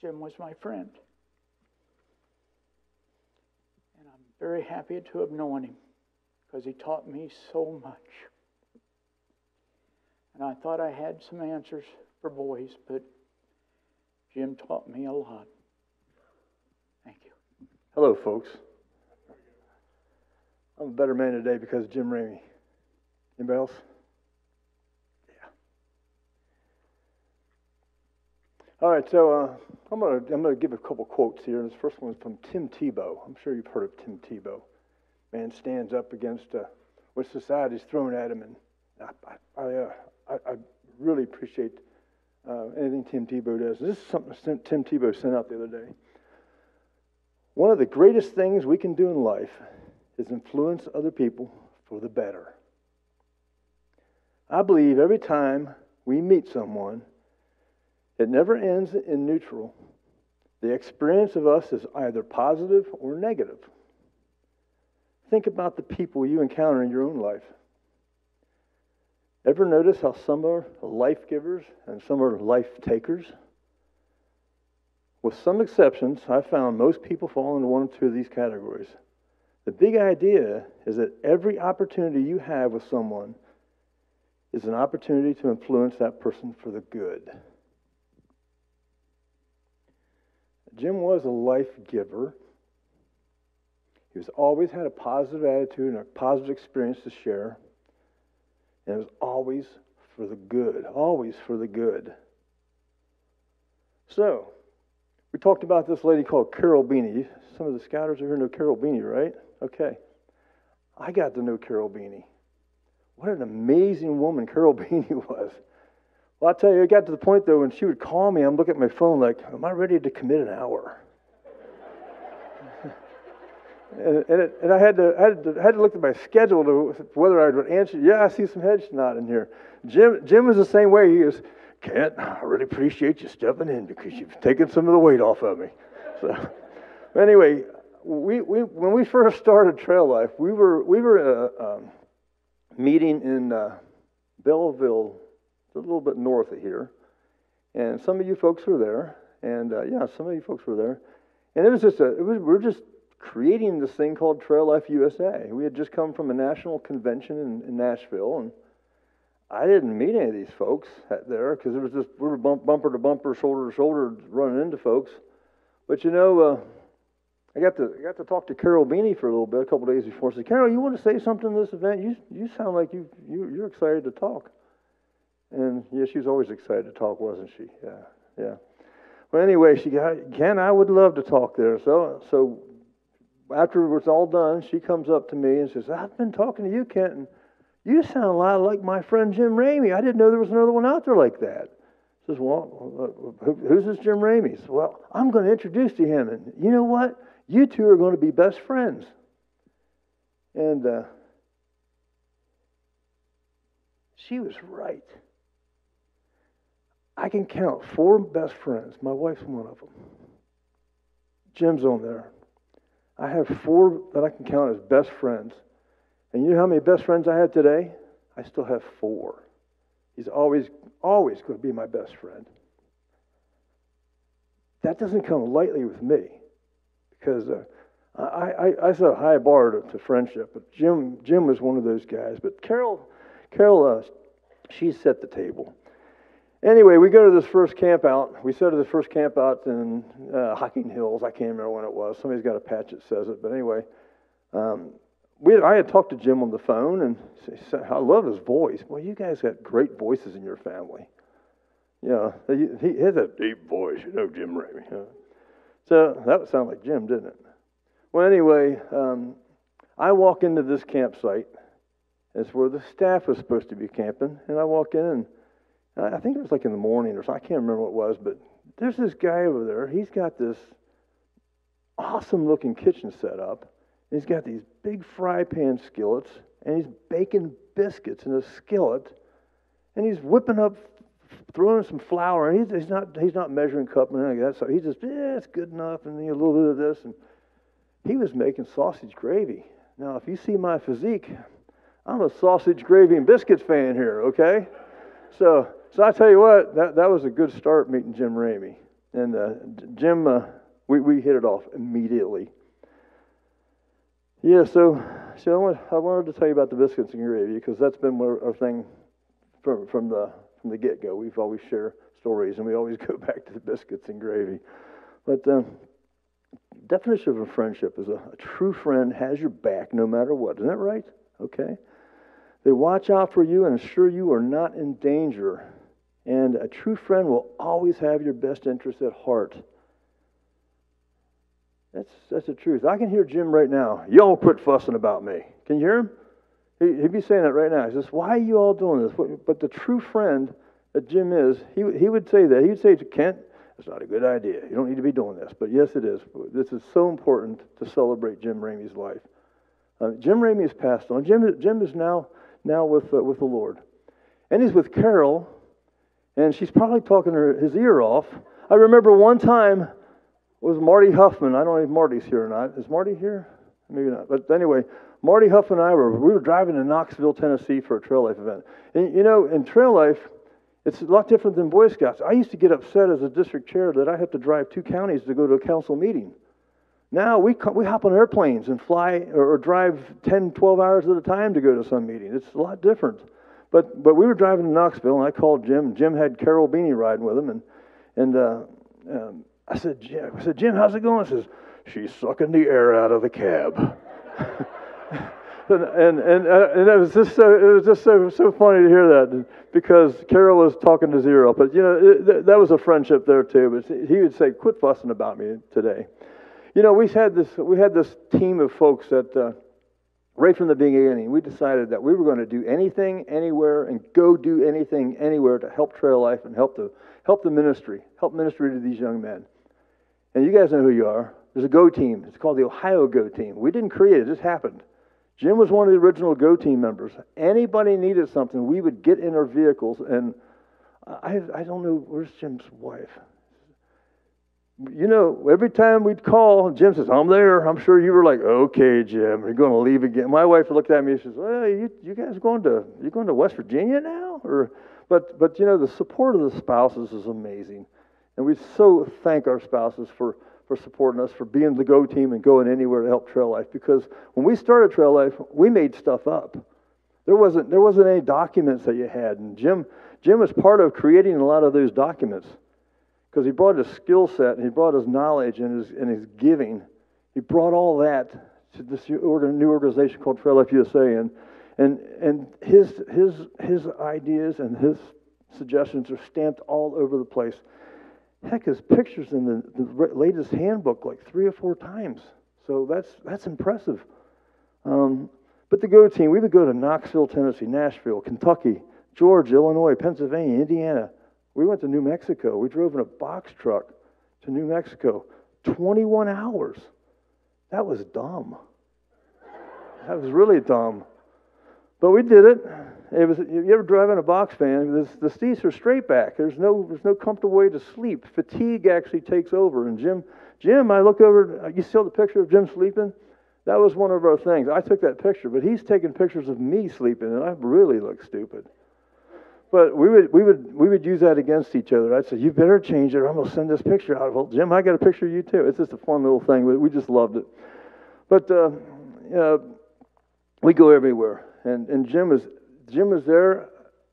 Jim was my friend. And I'm very happy to have known him because he taught me so much. And I thought I had some answers for boys, but Jim taught me a lot. Thank you. Hello, folks. I'm a better man today because of Jim Ramey. Anybody else? Yeah. All right, so uh, I'm going to I'm to give a couple quotes here. This first one is from Tim Tebow. I'm sure you've heard of Tim Tebow. Man stands up against uh, what society's thrown at him, and I I, uh, I, I really appreciate uh, anything Tim Tebow does. This is something Tim Tebow sent out the other day. One of the greatest things we can do in life is influence other people for the better. I believe every time we meet someone it never ends in neutral. The experience of us is either positive or negative. Think about the people you encounter in your own life. Ever notice how some are life givers and some are life takers? With some exceptions, I found most people fall into one or two of these categories. The big idea is that every opportunity you have with someone is an opportunity to influence that person for the good. Jim was a life giver. He was always had a positive attitude and a positive experience to share. And it was always for the good, always for the good. So, we talked about this lady called Carol Beanie. Some of the scouters are here know Carol Beanie, right? Okay. I got to know Carol Beanie. What an amazing woman Carol Beanie was. Well, I tell you, it got to the point though when she would call me, I'm looking at my phone like, "Am I ready to commit an hour?" And, and, it, and, I had to, I had to, had to look at my schedule to whether I would answer. Yeah, I see some heads nodding here. Jim, Jim was the same way. He was, Kent, I really appreciate you stepping in because you've taken some of the weight off of me. So, anyway, we, we when we first started Trail Life, we were we were uh, um, meeting in uh, Belleville, a little bit north of here, and some of you folks were there, and uh, yeah, some of you folks were there, and it was just a it was we were just creating this thing called Trail Life USA. We had just come from a national convention in, in Nashville, and I didn't meet any of these folks there because it was just we were bump, bumper to bumper, shoulder to shoulder, running into folks. But you know, uh, I got to I got to talk to Carol Beanie for a little bit a couple days before. I said, Carol, you want to say something to this event? You you sound like you, you you're excited to talk. And yeah, she was always excited to talk, wasn't she? Yeah, yeah. Well, anyway, she got Ken. I would love to talk there. So so after it was all done, she comes up to me and says, I've been talking to you, Kent, and you sound a lot like my friend Jim Ramey. I didn't know there was another one out there like that says, Well, who's this Jim Ramey? Says, well, I'm going to introduce to him. And you know what? You two are going to be best friends. And uh, she was right. I can count four best friends. My wife's one of them. Jim's on there. I have four that I can count as best friends. And you know how many best friends I have today? I still have four. He's always, always going to be my best friend. That doesn't come lightly with me because uh, I, I, I set a high bar to, to, friendship. But Jim, Jim was one of those guys. But Carol, Carol, uh, she set the table. Anyway, we go to this first camp out. We set to the first camp out in uh, Hocking Hills. I can't remember when it was. Somebody's got a patch that says it. But anyway, um, we, I had talked to Jim on the phone, and said, I love his voice. Well, you guys got great voices in your family. Yeah, he, he has a deep voice, you know, Jim Ramey. Yeah. So that would sound like Jim, didn't it? Well, anyway, um, I walk into this campsite. It's where the staff was supposed to be camping, and I walk in, and I think it was like in the morning or something. I can't remember what it was, but there's this guy over there. He's got this awesome looking kitchen set up he's got these big fry pan skillets, and he's baking biscuits in a skillet, and he's whipping up, throwing some flour, and he's, he's not he's not measuring cup and anything like that. So he's just yeah, it's good enough, and a little bit of this, and he was making sausage gravy. Now, if you see my physique, I'm a sausage gravy and biscuits fan here. Okay, so so I tell you what, that that was a good start meeting Jim Ramey, and uh, Jim. Uh, we, we hit it off immediately. Yeah, so so I wanted to tell you about the biscuits and gravy because that's been our thing from from the from the get go. We've always share stories and we always go back to the biscuits and gravy. But um, definition of a friendship is a, a true friend has your back no matter what. Isn't that right? Okay. They watch out for you and ensure you are not in danger. And a true friend will always have your best interest at heart. That's, that's the truth. I can hear Jim right now. Y'all quit fussing about me. Can you hear him? He, would be saying that right now. He says, Why are you all doing this? But the true friend that Jim is, he, he would say that. He would say to Kent, It's not a good idea. You don't need to be doing this. But yes, it is. This is so important to celebrate Jim Ramey's life. Uh, Jim Ramey has passed on. Jim, Jim is now, now with, uh, with the Lord. And he's with Carol, and she's probably talking her, his ear off. I remember one time was Marty Huffman. I don't know if Marty's here or not. Is Marty here? Maybe not. But anyway, Marty Huffman and I were we were driving to Knoxville, Tennessee for a Trail Life event. And you know, in Trail Life, it's a lot different than Boy Scouts. I used to get upset as a district chair that I had to drive two counties to go to a council meeting. Now we we hop on airplanes and fly or, or drive 10, 12 hours at a time to go to some meeting. It's a lot different. But but we were driving to Knoxville and I called Jim. Jim had Carol Beanie riding with him and and. Uh, um, I said, Jim, I said, Jim, how's it going? He says, she's sucking the air out of the cab. and and and, uh, and it was just so it was just so so funny to hear that because Carol was talking to Zero, but you know it, that was a friendship there too. But he would say, "Quit fussing about me today." You know, we had this we had this team of folks that uh, right from the beginning we decided that we were going to do anything, anywhere, and go do anything, anywhere to help Trail Life and help the help the ministry, help ministry to these young men. And you guys know who you are. There's a Go team. It's called the Ohio Go team. We didn't create it; it just happened. Jim was one of the original Go team members. Anybody needed something, we would get in our vehicles, and I, I don't know, where's Jim's wife? You know, every time we'd call, Jim says, I'm there. I'm sure you were like, okay, Jim, you're going to leave again. My wife looked at me and she says, well, you, you guys going to, you going to West Virginia now? Or, but, but, you know, the support of the spouses is amazing. And we so thank our spouses for for supporting us, for being the go team and going anywhere to help Trail Life. Because when we started Trail Life, we made stuff up. There wasn't, there wasn't any documents that you had. And Jim, Jim was part of creating a lot of those documents because he brought his skill set and he brought his knowledge and his, and his giving. He brought all that to this new organization called Trail Life USA. And, and, and his, his, his ideas and his suggestions are stamped all over the place. Heck, his pictures in the, the latest handbook like three or four times. So that's, that's impressive. Um, but the Go team, we would go to Knoxville, Tennessee, Nashville, Kentucky, Georgia, Illinois, Pennsylvania, Indiana. We went to New Mexico. We drove in a box truck to New Mexico. 21 hours. That was dumb. That was really dumb. But we did it. It was. You ever drive in a box van? The, seats are straight back. There's no. There's no comfortable way to sleep. Fatigue actually takes over. And Jim, Jim, I look over. Uh, you saw the picture of Jim sleeping. That was one of our things. I took that picture, but he's taking pictures of me sleeping, and I really look stupid. But we would, we would, we would use that against each other. I'd say, "You better change it, or I'm going to send this picture out." Well, Jim, I got a picture of you too. It's just a fun little thing. We just loved it. But uh, know, we go everywhere, and and Jim is Jim was there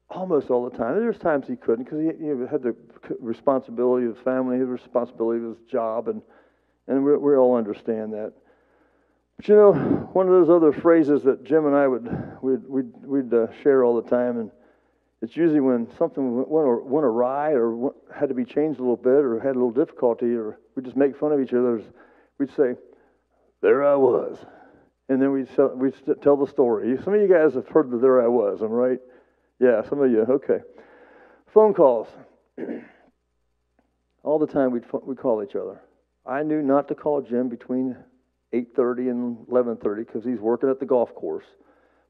almost all the time. There's times he couldn't because he had the responsibility of family, the responsibility of his job, and and we, we all understand that. But you know, one of those other phrases that Jim and I would we'd we'd, we'd uh, share all the time, and it's usually when something went, went awry or had to be changed a little bit or had a little difficulty, or we just make fun of each other. We'd say, "There I was." and then we we tell the story. Some of you guys have heard the "There I Was." I'm right. Yeah, some of you. Okay. Phone calls. All the time we'd we call each other. I knew not to call Jim between 8:30 and 11:30 because he's working at the golf course.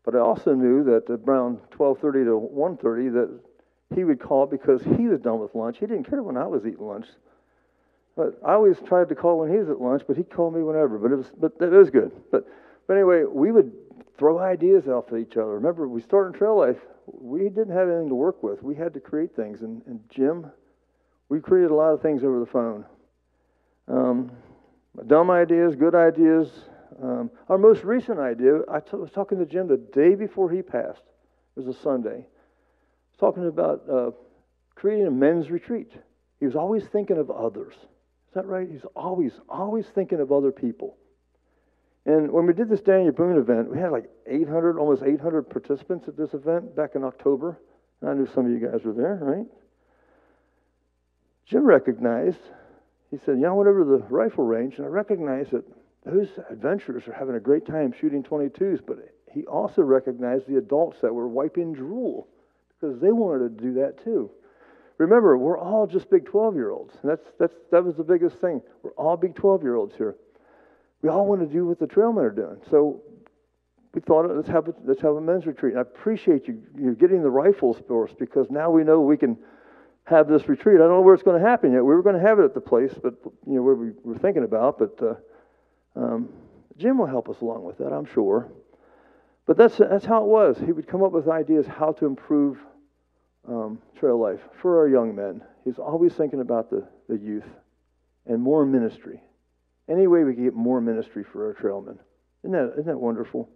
But I also knew that around 12:30 to 1:30 that he would call because he was done with lunch. He didn't care when I was eating lunch. But I always tried to call when he was at lunch, but he called me whenever. But it was but it was good. But but anyway, we would throw ideas off at each other. Remember, we started Trail Life. We didn't have anything to work with. We had to create things. And, and Jim, we created a lot of things over the phone. Um, dumb ideas, good ideas. Um, our most recent idea, I t- was talking to Jim the day before he passed. It was a Sunday. Talking about uh, creating a men's retreat. He was always thinking of others. Is that right? He's always, always thinking of other people. And when we did this Daniel Boone event, we had like 800, almost 800 participants at this event back in October. And I knew some of you guys were there, right? Jim recognized, he said, went over to the rifle range, and I recognized that those adventurers are having a great time shooting 22s, but he also recognized the adults that were wiping drool because they wanted to do that too. Remember, we're all just big 12 year olds. That's, that's, that was the biggest thing. We're all big 12 year olds here we all want to do what the trailmen are doing. So we thought, let's have a, let's have a men's retreat. And I appreciate you, you getting the rifles for us because now we know we can have this retreat. I don't know where it's going to happen yet. We were going to have it at the place, but you know where we were thinking about. But uh, um, Jim will help us along with that, I'm sure. But that's that's how it was. He would come up with ideas how to improve um, trail life for our young men. He's always thinking about the, the youth and more ministry. Any way we can get more ministry for our trailmen. Isn't that, isn't that wonderful?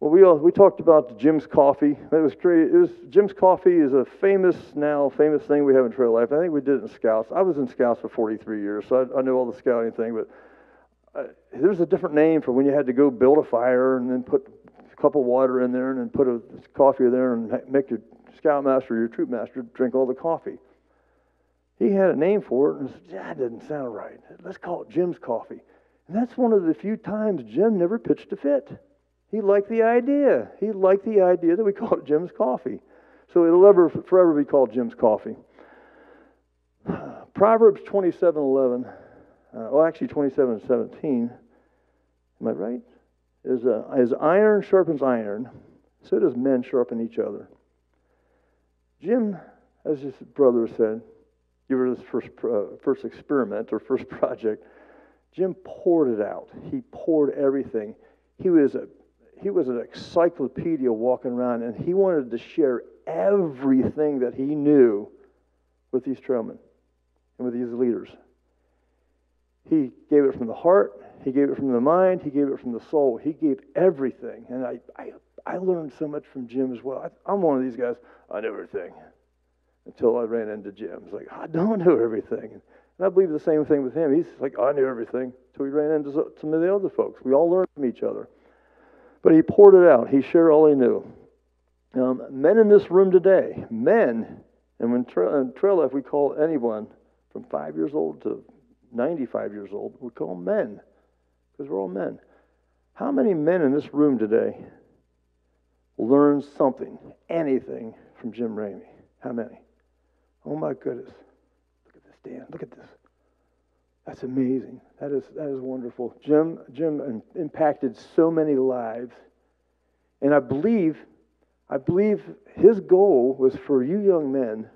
Well, we, all, we talked about Jim's Coffee. It was great. It was, Jim's Coffee is a famous, now famous thing we have in Trail Life. I think we did it in Scouts. I was in Scouts for 43 years, so I, I know all the scouting thing, but uh, there's a different name for when you had to go build a fire and then put a cup of water in there and then put a coffee there and make your scoutmaster or your troop master drink all the coffee. He had a name for it and said, that didn't sound right. Let's call it Jim's Coffee. And that's one of the few times Jim never pitched a fit. He liked the idea. He liked the idea that we called it Jim's Coffee. So it'll ever forever be called Jim's Coffee. Proverbs 27 11, uh, well, actually 27 and 17, am I right? Is uh, as iron sharpens iron, so does men sharpen each other. Jim, as his brother said, give her this first, uh, first experiment or first project. Jim poured it out. He poured everything. He was a he was an encyclopedia walking around, and he wanted to share everything that he knew with these trailmen and with these leaders. He gave it from the heart, he gave it from the mind, he gave it from the soul. He gave everything. And I, I, I learned so much from Jim as well. I, I'm one of these guys, I know everything. Until I ran into Jim. It's like, I don't know everything. And I believe the same thing with him. He's like, I knew everything. Until we ran into some of the other folks. We all learned from each other. But he poured it out. He shared all he knew. Um, men in this room today, men, and when Trail Life we call anyone from five years old to 95 years old, we call them men because we're all men. How many men in this room today learned something, anything from Jim Ramey? How many? Oh my goodness. Look at this, Dan. Look at this. That's amazing. That is, that is wonderful. Jim, Jim impacted so many lives. And I believe, I believe his goal was for you young men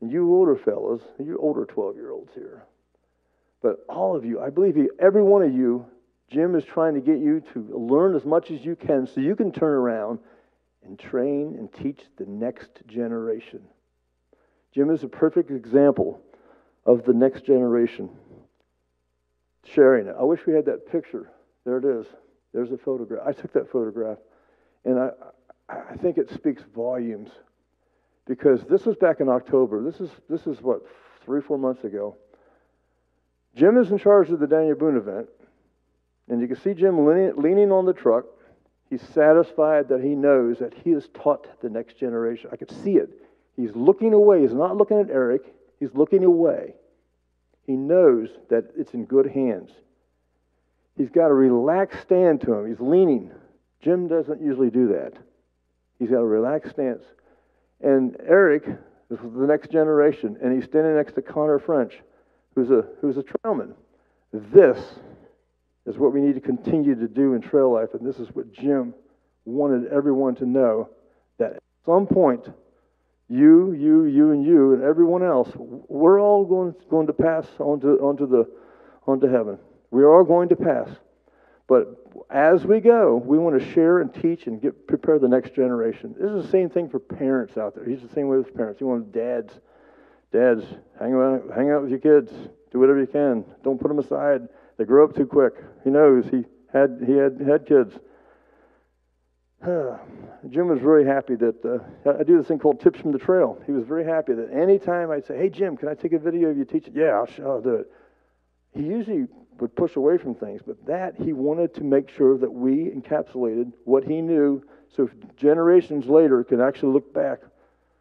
and you older fellows, you older 12 year olds here, but all of you, I believe he, every one of you, Jim is trying to get you to learn as much as you can so you can turn around and train and teach the next generation. Jim is a perfect example of the next generation sharing it. I wish we had that picture. There it is. There's a photograph. I took that photograph, and I, I think it speaks volumes because this was back in October. This is this is what three four months ago. Jim is in charge of the Daniel Boone event, and you can see Jim leaning, on the truck. He's satisfied that he knows that he has taught the next generation. I could see it. He's looking away. He's not looking at Eric. He's looking away. He knows that it's in good hands. He's got a relaxed stand to him. He's leaning. Jim doesn't usually do that. He's got a relaxed stance. And Eric is the next generation, and he's standing next to Connor French, who's a, who's a trailman. This is what we need to continue to do in trail life, and this is what Jim wanted everyone to know that at some point, you, you, you, and you, and everyone else, we're all going, going to pass onto, onto, the, onto heaven. We are all going to pass. But as we go, we want to share and teach and get prepare the next generation. This is the same thing for parents out there. He's the same way with parents. You want dads, dads, hang out, hang out with your kids. Do whatever you can. Don't put them aside. They grow up too quick. He knows he had he had had kids. Jim was very happy that uh, I do this thing called Tips from the Trail. He was very happy that anytime I'd say, "Hey Jim, can I take a video of you teaching?" Yeah, I'll, I'll do it. He usually would push away from things, but that he wanted to make sure that we encapsulated what he knew, so generations later could actually look back.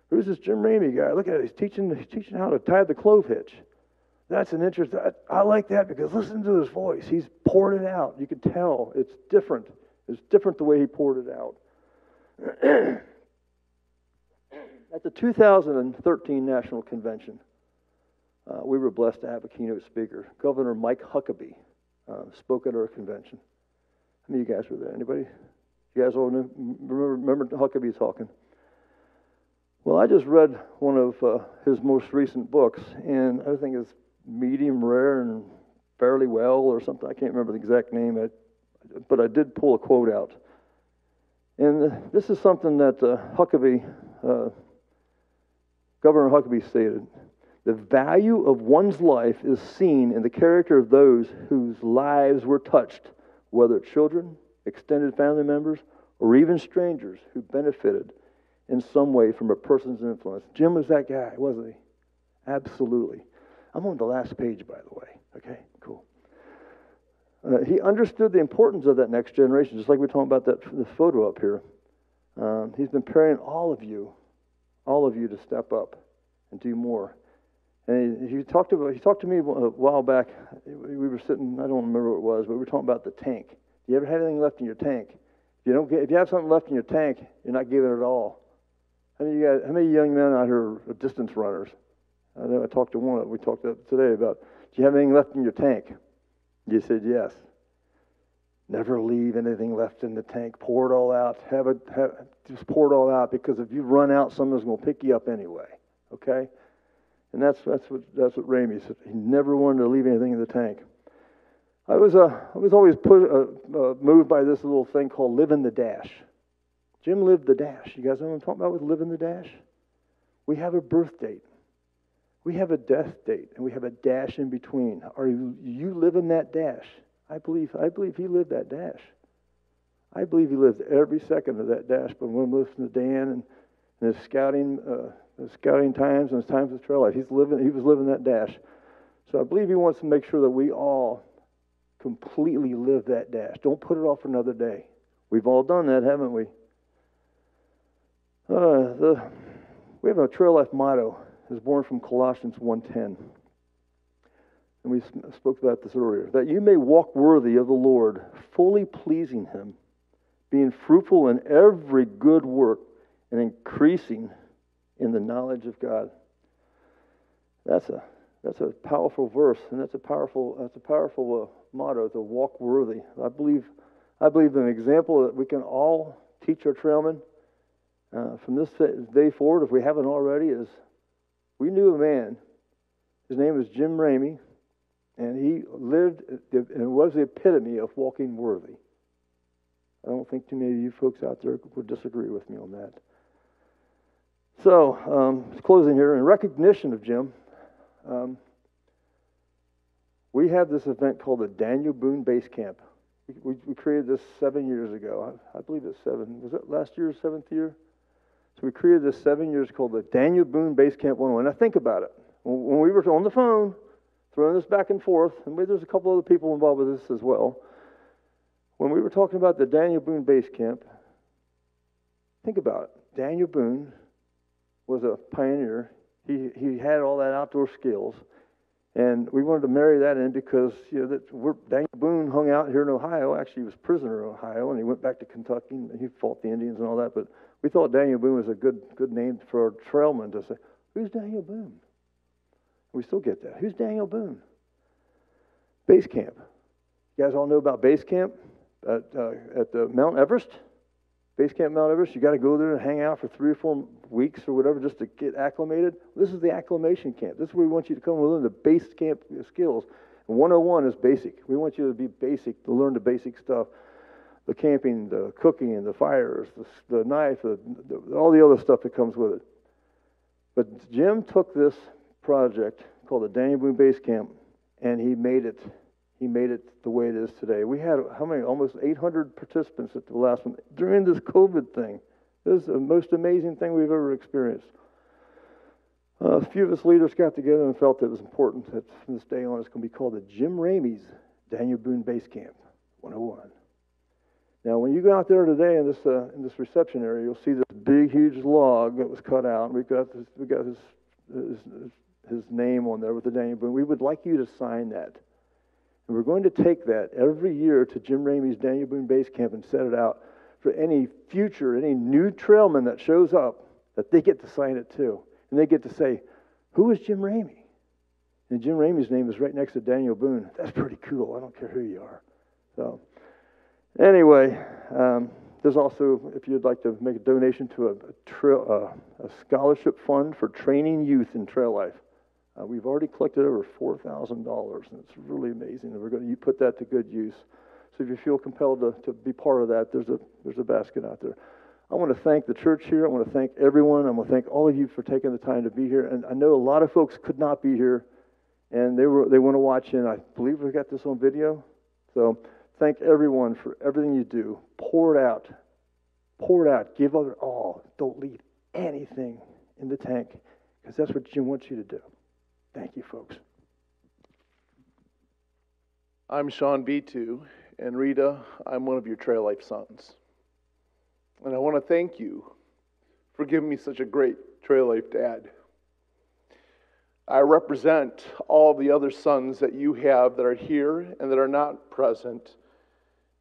Who's this Jim Ramey guy? Look at it. He's teaching. He's teaching how to tie the clove hitch. That's an interest. I, I like that because listen to his voice. He's poured it out. You can tell it's different. It's different the way he poured it out. At the 2013 National Convention, uh, we were blessed to have a keynote speaker. Governor Mike Huckabee uh, spoke at our convention. How many of you guys were there? Anybody? You guys all remember, remember Huckabee talking? Well, I just read one of uh, his most recent books, and I think it's medium rare and fairly well or something. I can't remember the exact name, but I did pull a quote out. And this is something that uh, Huckabee, uh, Governor Huckabee stated. The value of one's life is seen in the character of those whose lives were touched, whether children, extended family members, or even strangers who benefited in some way from a person's influence. Jim was that guy, wasn't he? Absolutely. I'm on the last page, by the way. Okay, cool. uh, he understood the importance of that next generation, just like we're talking about that the photo up here. Um, he's been preparing all of you, all of you to step up and do more. And he, he talked about he talked to me a while back. We were sitting, I don't remember what it was, but we were talking about the tank. Do you ever have anything left in your tank? If you don't get, if you have something left in your tank, you're not giving it all. How many, guys, how many young men out here are distance runners? I know I talked to one. Of we talked today about. Do you have anything left in your tank? You said yes. Never leave anything left in the tank. Pour it all out. Have it. Have, just pour it all out because if you run out, someone's going to pick you up anyway. Okay. And that's that's what that's what Ramey said. He never wanted to leave anything in the tank. I was uh, I was always put, uh, uh, moved by this little thing called living the dash. Jim lived the dash. You guys know what I'm talking about with living the dash? We have a birth date. We have a death date and we have a dash in between. Are you, living that dash? I believe, I believe he lived that dash. I believe he lived every second of that dash. But when I'm listening to Dan and, and his scouting, uh, his scouting times and his times of trail life, he's living, he was living that dash. So I believe he wants to make sure that we all completely live that dash. Don't put it off for another day. We've all done that, haven't we? Uh, the, we have a trail life motto is born from Colossians 1:10. And we spoke about this earlier. That you may walk worthy of the Lord, fully pleasing him, being fruitful in every good work and increasing in the knowledge of God. That's a that's a powerful verse, and that's a powerful that's a powerful uh, motto to walk worthy. I believe I believe an example that we can all teach our trailmen uh, from this day forward, if we haven't already, is we knew a man. His name was Jim Ramey, and he lived and was the epitome of walking worthy. I don't think too many of you folks out there would disagree with me on that. So, um, closing here, in recognition of Jim, um, we have this event called the Daniel Boone Base Camp. We, we, created this seven years ago. I, I, believe it's seven. Was it last year, seventh year? So we created this seven years called the Daniel Boone Base Camp 101. Now think about it. When we were on the phone, throwing this back and forth, and there's a couple other people involved with this as well. When we were talking about the Daniel Boone Base Camp, think about it. Daniel Boone was a pioneer. He, he had all that outdoor skills. And we wanted to marry that in because you know that we're, Daniel Boone hung out here in Ohio. Actually, he was prisoner in Ohio, and he went back to Kentucky. and He fought the Indians and all that. But we thought Daniel Boone was a good good name for a trailman to say, "Who's Daniel Boone?" We still get that. Who's Daniel Boone? Base camp. You guys all know about base camp at uh, at the Mount Everest. Base camp Mount Everest. You got to go there and hang out for three or four weeks or whatever just to get acclimated. This is the acclimation camp. This is where we want you to come and learn the base camp skills. And 101 is basic. We want you to be basic to learn the basic stuff the camping, the cooking, the fires, the, the knife, the, the, all the other stuff that comes with it. But Jim took this project called the Daniel Boone Base Camp, and he made it. He made it the way it is today. We had how many? Almost 800 participants at the last one during this COVID thing. This is the most amazing thing we've ever experienced. Uh, a few of us leaders got together and felt that it was important that from this day on it's going to be called the Jim Ramey's Daniel Boone Base Camp 101. Now, when you go out there today in this uh, in this reception area, you'll see this big, huge log that was cut out. We've got this, we got his, his his name on there with the Daniel Boone. We would like you to sign that, and we're going to take that every year to Jim Ramey's Daniel Boone Base Camp and set it out for any future, any new trailman that shows up, that they get to sign it too, and they get to say, "Who is Jim Ramey?" And Jim Ramey's name is right next to Daniel Boone. That's pretty cool. I don't care who you are. So. Anyway, um, there's also, if you'd like to make a donation to a, uh, a scholarship fund for training youth in trail life. Uh, we've already collected over $4,000, and it's really amazing. And we're going to put that to good use. So if you feel compelled to, to be part of that, there's a, there's a basket out there. I want to thank the church here. I want to thank everyone. I want to thank all of you for taking the time to be here. And I know a lot of folks could not be here, and they were they want to watch in. I believe we got this on video. So Thank everyone for everything you do. Pour it out. Pour it out. Give it all. Don't leave anything in the tank because that's what Jim wants you to do. Thank you, folks. I'm Shawn Vitu, and Rita, I'm one of your Trail Life sons. And I want to thank you for giving me such a great Trail Life dad. I represent all the other sons that you have that are here and that are not present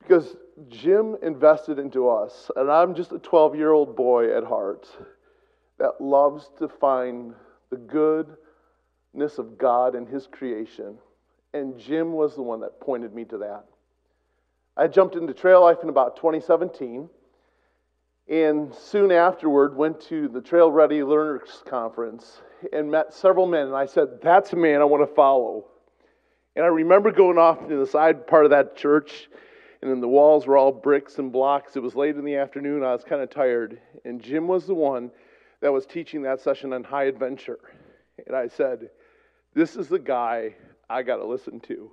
because Jim invested into us, and I'm just a 12 year old boy at heart that loves to find the goodness of God in His creation. And Jim was the one that pointed me to that. I jumped into trail life in about 2017, and soon afterward went to the Trail Ready Learners Conference and met several men. And I said, That's a man I want to follow. And I remember going off to the side part of that church, and then the walls were all bricks and blocks. It was late in the afternoon. I was kind of tired. And Jim was the one that was teaching that session on high adventure. And I said, This is the guy I got to listen to.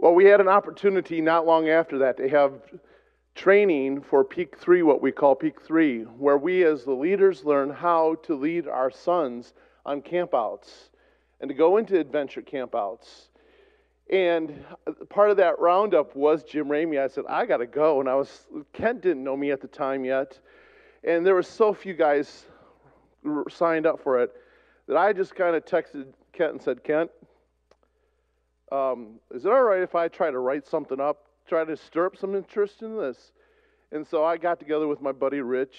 Well, we had an opportunity not long after that to have training for Peak 3, what we call Peak 3, where we as the leaders learn how to lead our sons on campouts and to go into adventure campouts. And part of that roundup was Jim Ramey. I said, I got to go. And I was, Kent didn't know me at the time yet. And there were so few guys signed up for it that I just kind of texted Kent and said, Kent, um, is it all right if I try to write something up, try to stir up some interest in this? And so I got together with my buddy Rich,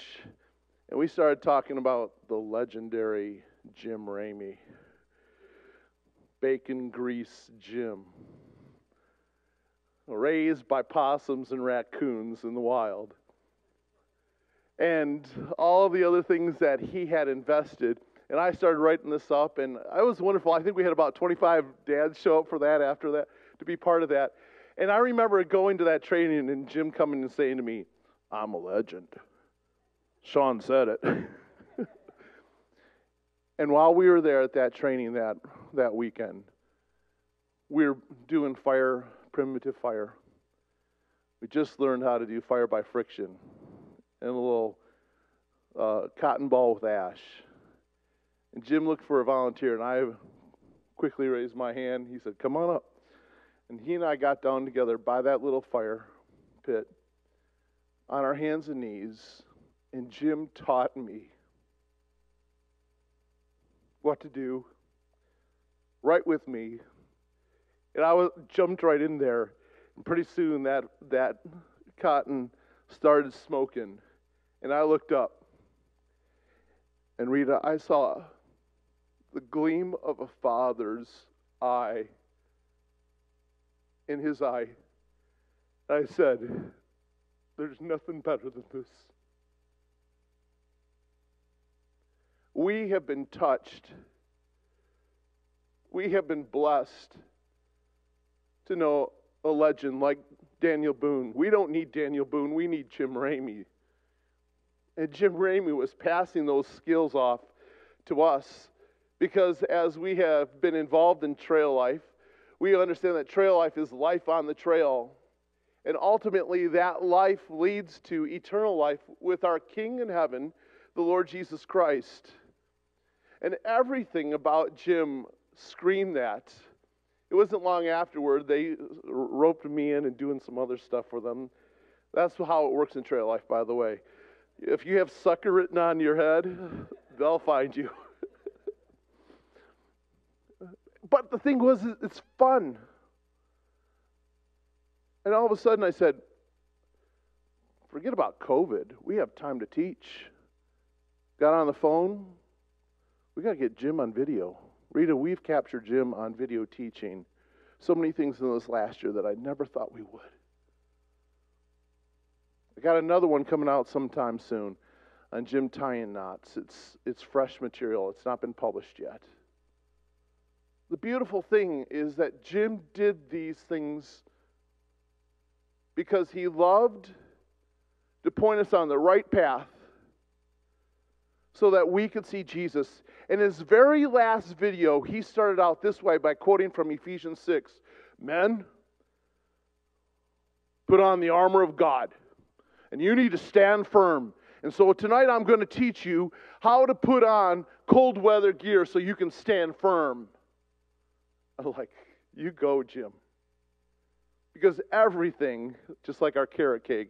and we started talking about the legendary Jim Ramey, bacon grease Jim, raised by possums and raccoons in the wild, and all the other things that he had invested and I started writing this up, and it was wonderful. I think we had about 25 dads show up for that after that to be part of that. And I remember going to that training and Jim coming and saying to me, I'm a legend. Shawn said it. and while we were there at that training that, that weekend, we were doing fire, primitive fire. We just learned how to do fire by friction and a little uh, cotton ball with ash. And Jim looked for a volunteer, and I quickly raised my hand. He said, Come on up. And he and I got down together by that little fire pit on our hands and knees, and Jim taught me what to do right with me. And I was, jumped right in there. And pretty soon that, that cotton started smoking. And I looked up. And Rita, I saw the gleam of a father's eye in his eye. And I said, There's nothing better than this. We have been touched. We have been blessed to know a legend like Daniel Boone. We don't need Daniel Boone, we need Jim Ramey. And Jim Ramey was passing those skills off to us because as we have been involved in trail life, we understand that trail life is life on the trail. And ultimately, that life leads to eternal life with our King in heaven, the Lord Jesus Christ. And everything about Jim screamed that. It wasn't long afterward, they roped me in and doing some other stuff for them. That's how it works in trail life, by the way. If you have sucker written on your head, they'll find you. But the thing was, it's fun. And all of a sudden I said, forget about COVID. We have time to teach. Got on the phone. We got to get Jim on video. Rita, we've captured Jim on video teaching so many things in this last year that I never thought we would. I got another one coming out sometime soon on Jim tying knots. It's, it's fresh material, it's not been published yet. The beautiful thing is that Jim did these things because he loved to point us on the right path so that we could see Jesus. In his very last video, he started out this way by quoting from Ephesians 6 Men, put on the armor of God, and you need to stand firm. And so tonight I'm going to teach you how to put on cold weather gear so you can stand firm. I'm like, you go, Jim. Because everything, just like our carrot cake,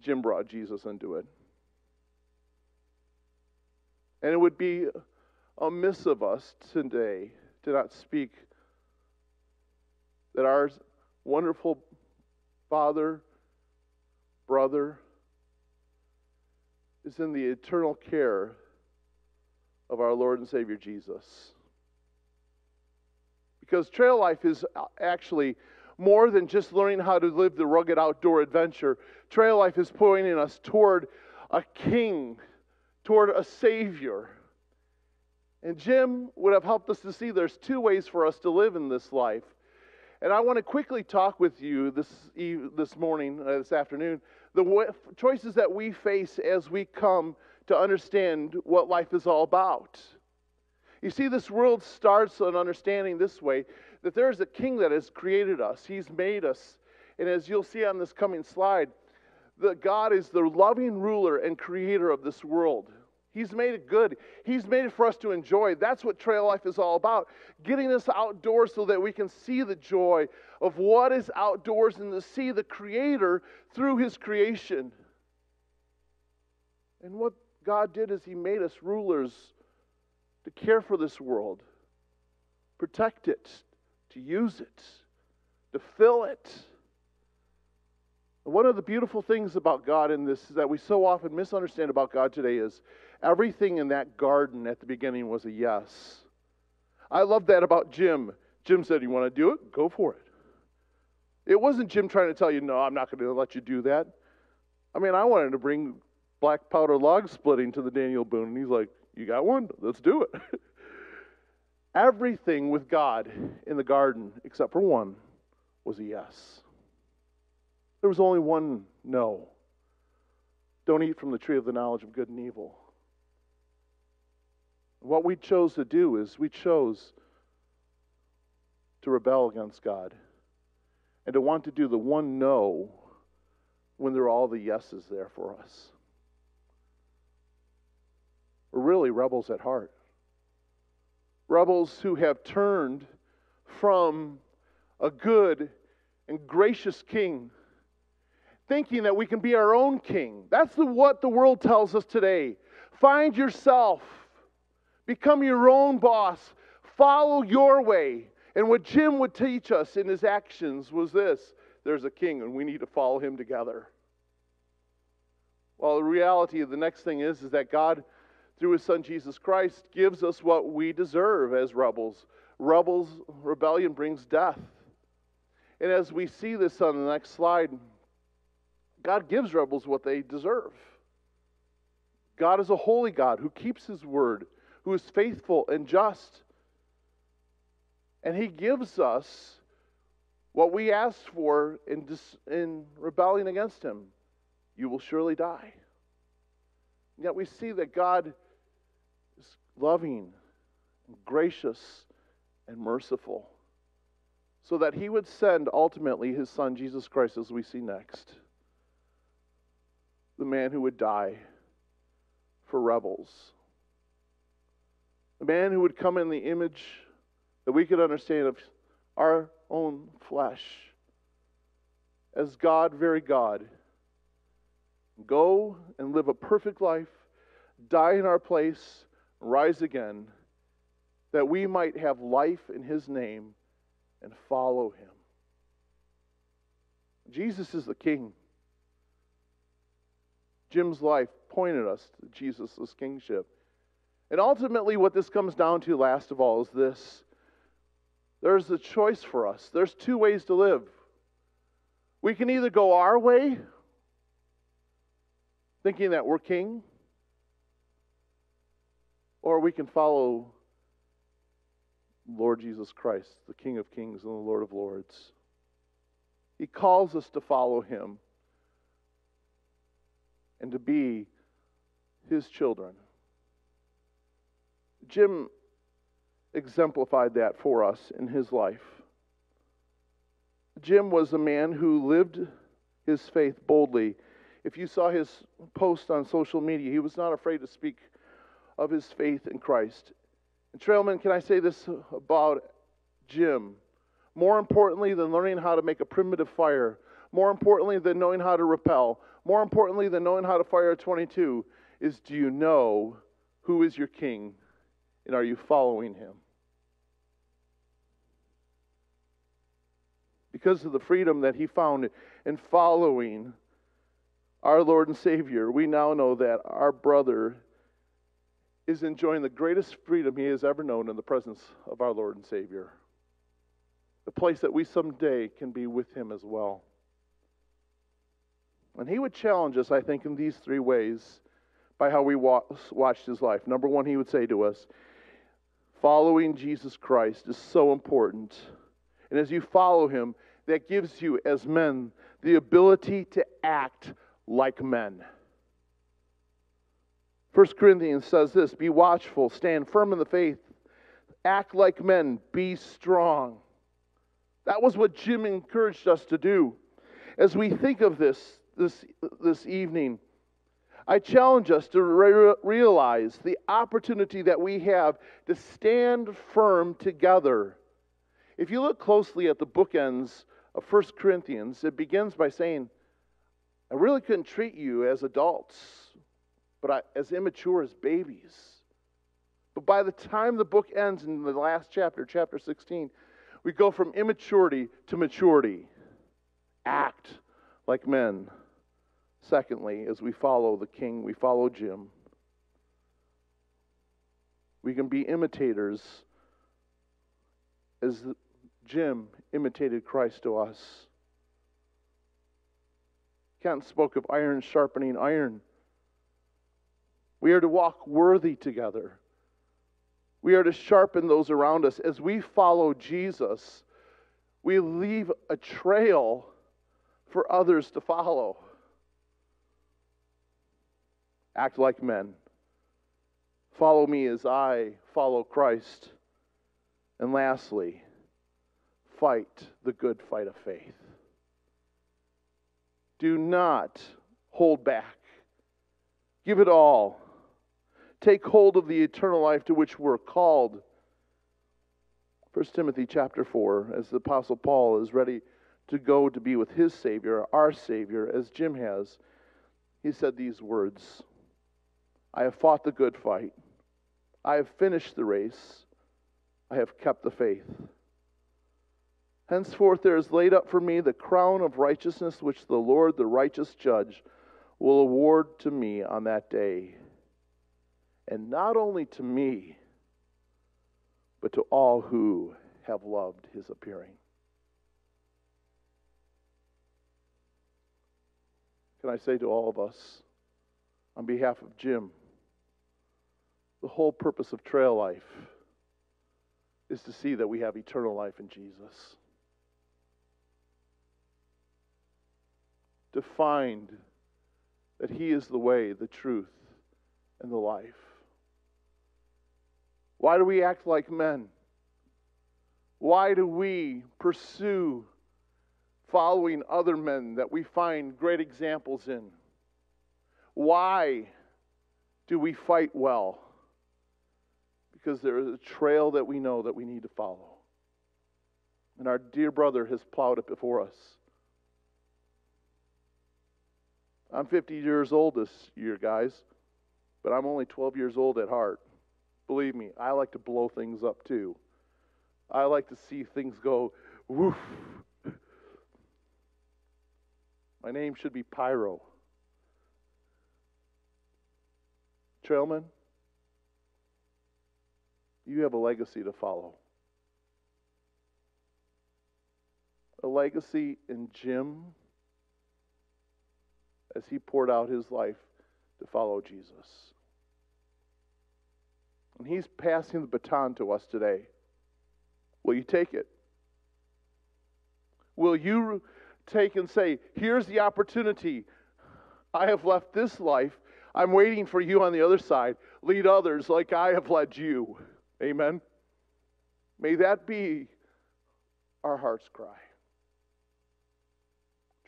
Jim brought Jesus into it. And it would be amiss of us today to not speak that our wonderful Father, brother, is in the eternal care of our Lord and Savior Jesus. Because trail life is actually more than just learning how to live the rugged outdoor adventure. Trail life is pointing us toward a king, toward a savior. And Jim would have helped us to see there's two ways for us to live in this life. And I want to quickly talk with you this, this morning, uh, this afternoon, the choices that we face as we come to understand what life is all about. You see, this world starts on understanding this way that there is a king that has created us, he's made us. And as you'll see on this coming slide, that God is the loving ruler and creator of this world. He's made it good. He's made it for us to enjoy. That's what trail life is all about. Getting us outdoors so that we can see the joy of what is outdoors and to see the Creator through His creation. And what God did is He made us rulers to care for this world, protect it, to use it, to fill it. One of the beautiful things about God in this is that we so often misunderstand about God today is everything in that garden at the beginning was a yes. I love that about Jim. Jim said, You want to do it? Go for it. It wasn't Jim trying to tell you, No, I'm not going to let you do that. I mean, I wanted to bring black powder log splitting to the Daniel Boone, and he's like, You got one? Let's do it. Everything with God in the garden, except for one, was a yes. There was only one no. Don't eat from the tree of the knowledge of good and evil. What we chose to do is we chose to rebel against God and to want to do the one no when there are all the yeses there for us. We're really rebels at heart. Rebels who have turned from a good and gracious king thinking that we can be our own king. That's the, what the world tells us today. Find yourself, become your own boss, follow your way. And what Jim would teach us in his actions was this there's a king, and we need to follow him together. Well, the reality of the next thing is, is that God, through his son Jesus Christ, gives us what we deserve as rebels. Rebels, rebellion brings death. And as we see this on the next slide, God gives rebels what they deserve. God is a holy God who keeps his word, who is faithful and just. And he gives us what we asked for in, dis- in rebelling against him. You will surely die. Yet we see that God is loving, and gracious, and merciful, so that he would send ultimately his son, Jesus Christ, as we see next the man who would die for rebels. The man who would come in the image that we could understand of our own flesh as God, very God. Go and live a perfect life, die in our place, rise again, that we might have life in His name and follow Him. Jesus is the King. Jim's life pointed us to Jesus' kingship. And ultimately, what this comes down to, last of all, is this there's a choice for us. There's two ways to live. We can either go our way, thinking that we're king, or we can follow Lord Jesus Christ, the King of Kings and the Lord of Lords. He calls us to follow him and to be his children. Jim exemplified that for us in his life. Jim was a man who lived his faith boldly. If you saw his post on social media, he was not afraid to speak of his faith in Christ. And Trailman, can I say this about Jim? more importantly than learning how to make a primitive fire, more importantly than knowing how to rappel, more importantly than knowing how to fire a 22, is do you know who is your king and are you following him? Because of the freedom that he found in following our Lord and Savior, we now know that our brother is enjoying the greatest freedom he has ever known in the presence of our Lord and Savior. The place that we someday can be with him as well. And he would challenge us, I think, in these three ways by how we watched his life. Number one, he would say to us, following Jesus Christ is so important. And as you follow him, that gives you, as men, the ability to act like men. 1 Corinthians says this Be watchful, stand firm in the faith, act like men, be strong. That was what Jim encouraged us to do. As we think of this this, this evening, I challenge us to re- realize the opportunity that we have to stand firm together. If you look closely at the bookends of 1 Corinthians, it begins by saying, I really couldn't treat you as adults, but I, as immature as babies. But by the time the book ends in the last chapter, chapter 16, we go from immaturity to maturity. Act like men. Secondly, as we follow the King, we follow Jim. We can be imitators as Jim imitated Christ to us. Kent spoke of iron sharpening iron. We are to walk worthy together. We are to sharpen those around us. As we follow Jesus, we leave a trail for others to follow. Act like men. Follow me as I follow Christ. And lastly, fight the good fight of faith. Do not hold back. Give it all. Take hold of the eternal life to which we're called. 1 Timothy chapter 4, as the Apostle Paul is ready to go to be with his Savior, our Savior, as Jim has, he said these words I have fought the good fight. I have finished the race. I have kept the faith. Henceforth there is laid up for me the crown of righteousness, which the Lord, the righteous judge, will award to me on that day. And not only to me, but to all who have loved his appearing. Can I say to all of us, on behalf of Jim, the whole purpose of trail life is to see that we have eternal life in Jesus. To find that He is the way, the truth, and the life. Why do we act like men? Why do we pursue following other men that we find great examples in? Why do we fight well? Because there is a trail that we know that we need to follow. And our dear brother has plowed it before us. I'm 50 years old this year, guys, but I'm only 12 years old at heart. Believe me, I like to blow things up too. I like to see things go woof. My name should be Pyro. Trailman, you have a legacy to follow. A legacy in Jim as he poured out his life to follow Jesus. And he's passing the baton to us today. Will you take it? Will you take and say, Here's the opportunity. I have left this life. I'm waiting for you on the other side. Lead others like I have led you. Amen. May that be our heart's cry.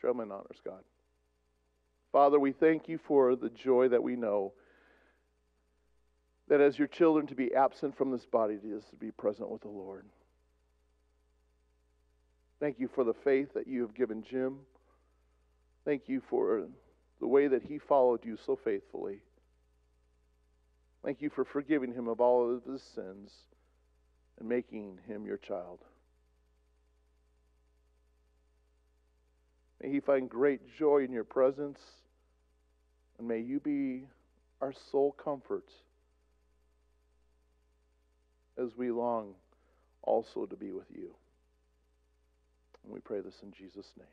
Trailman honors God. Father, we thank you for the joy that we know that as your children to be absent from this body is to be present with the Lord. Thank you for the faith that you have given Jim. Thank you for the way that he followed you so faithfully. Thank you for forgiving him of all of his sins and making him your child. May he find great joy in your presence, and may you be our sole comfort as we long also to be with you. And we pray this in Jesus' name.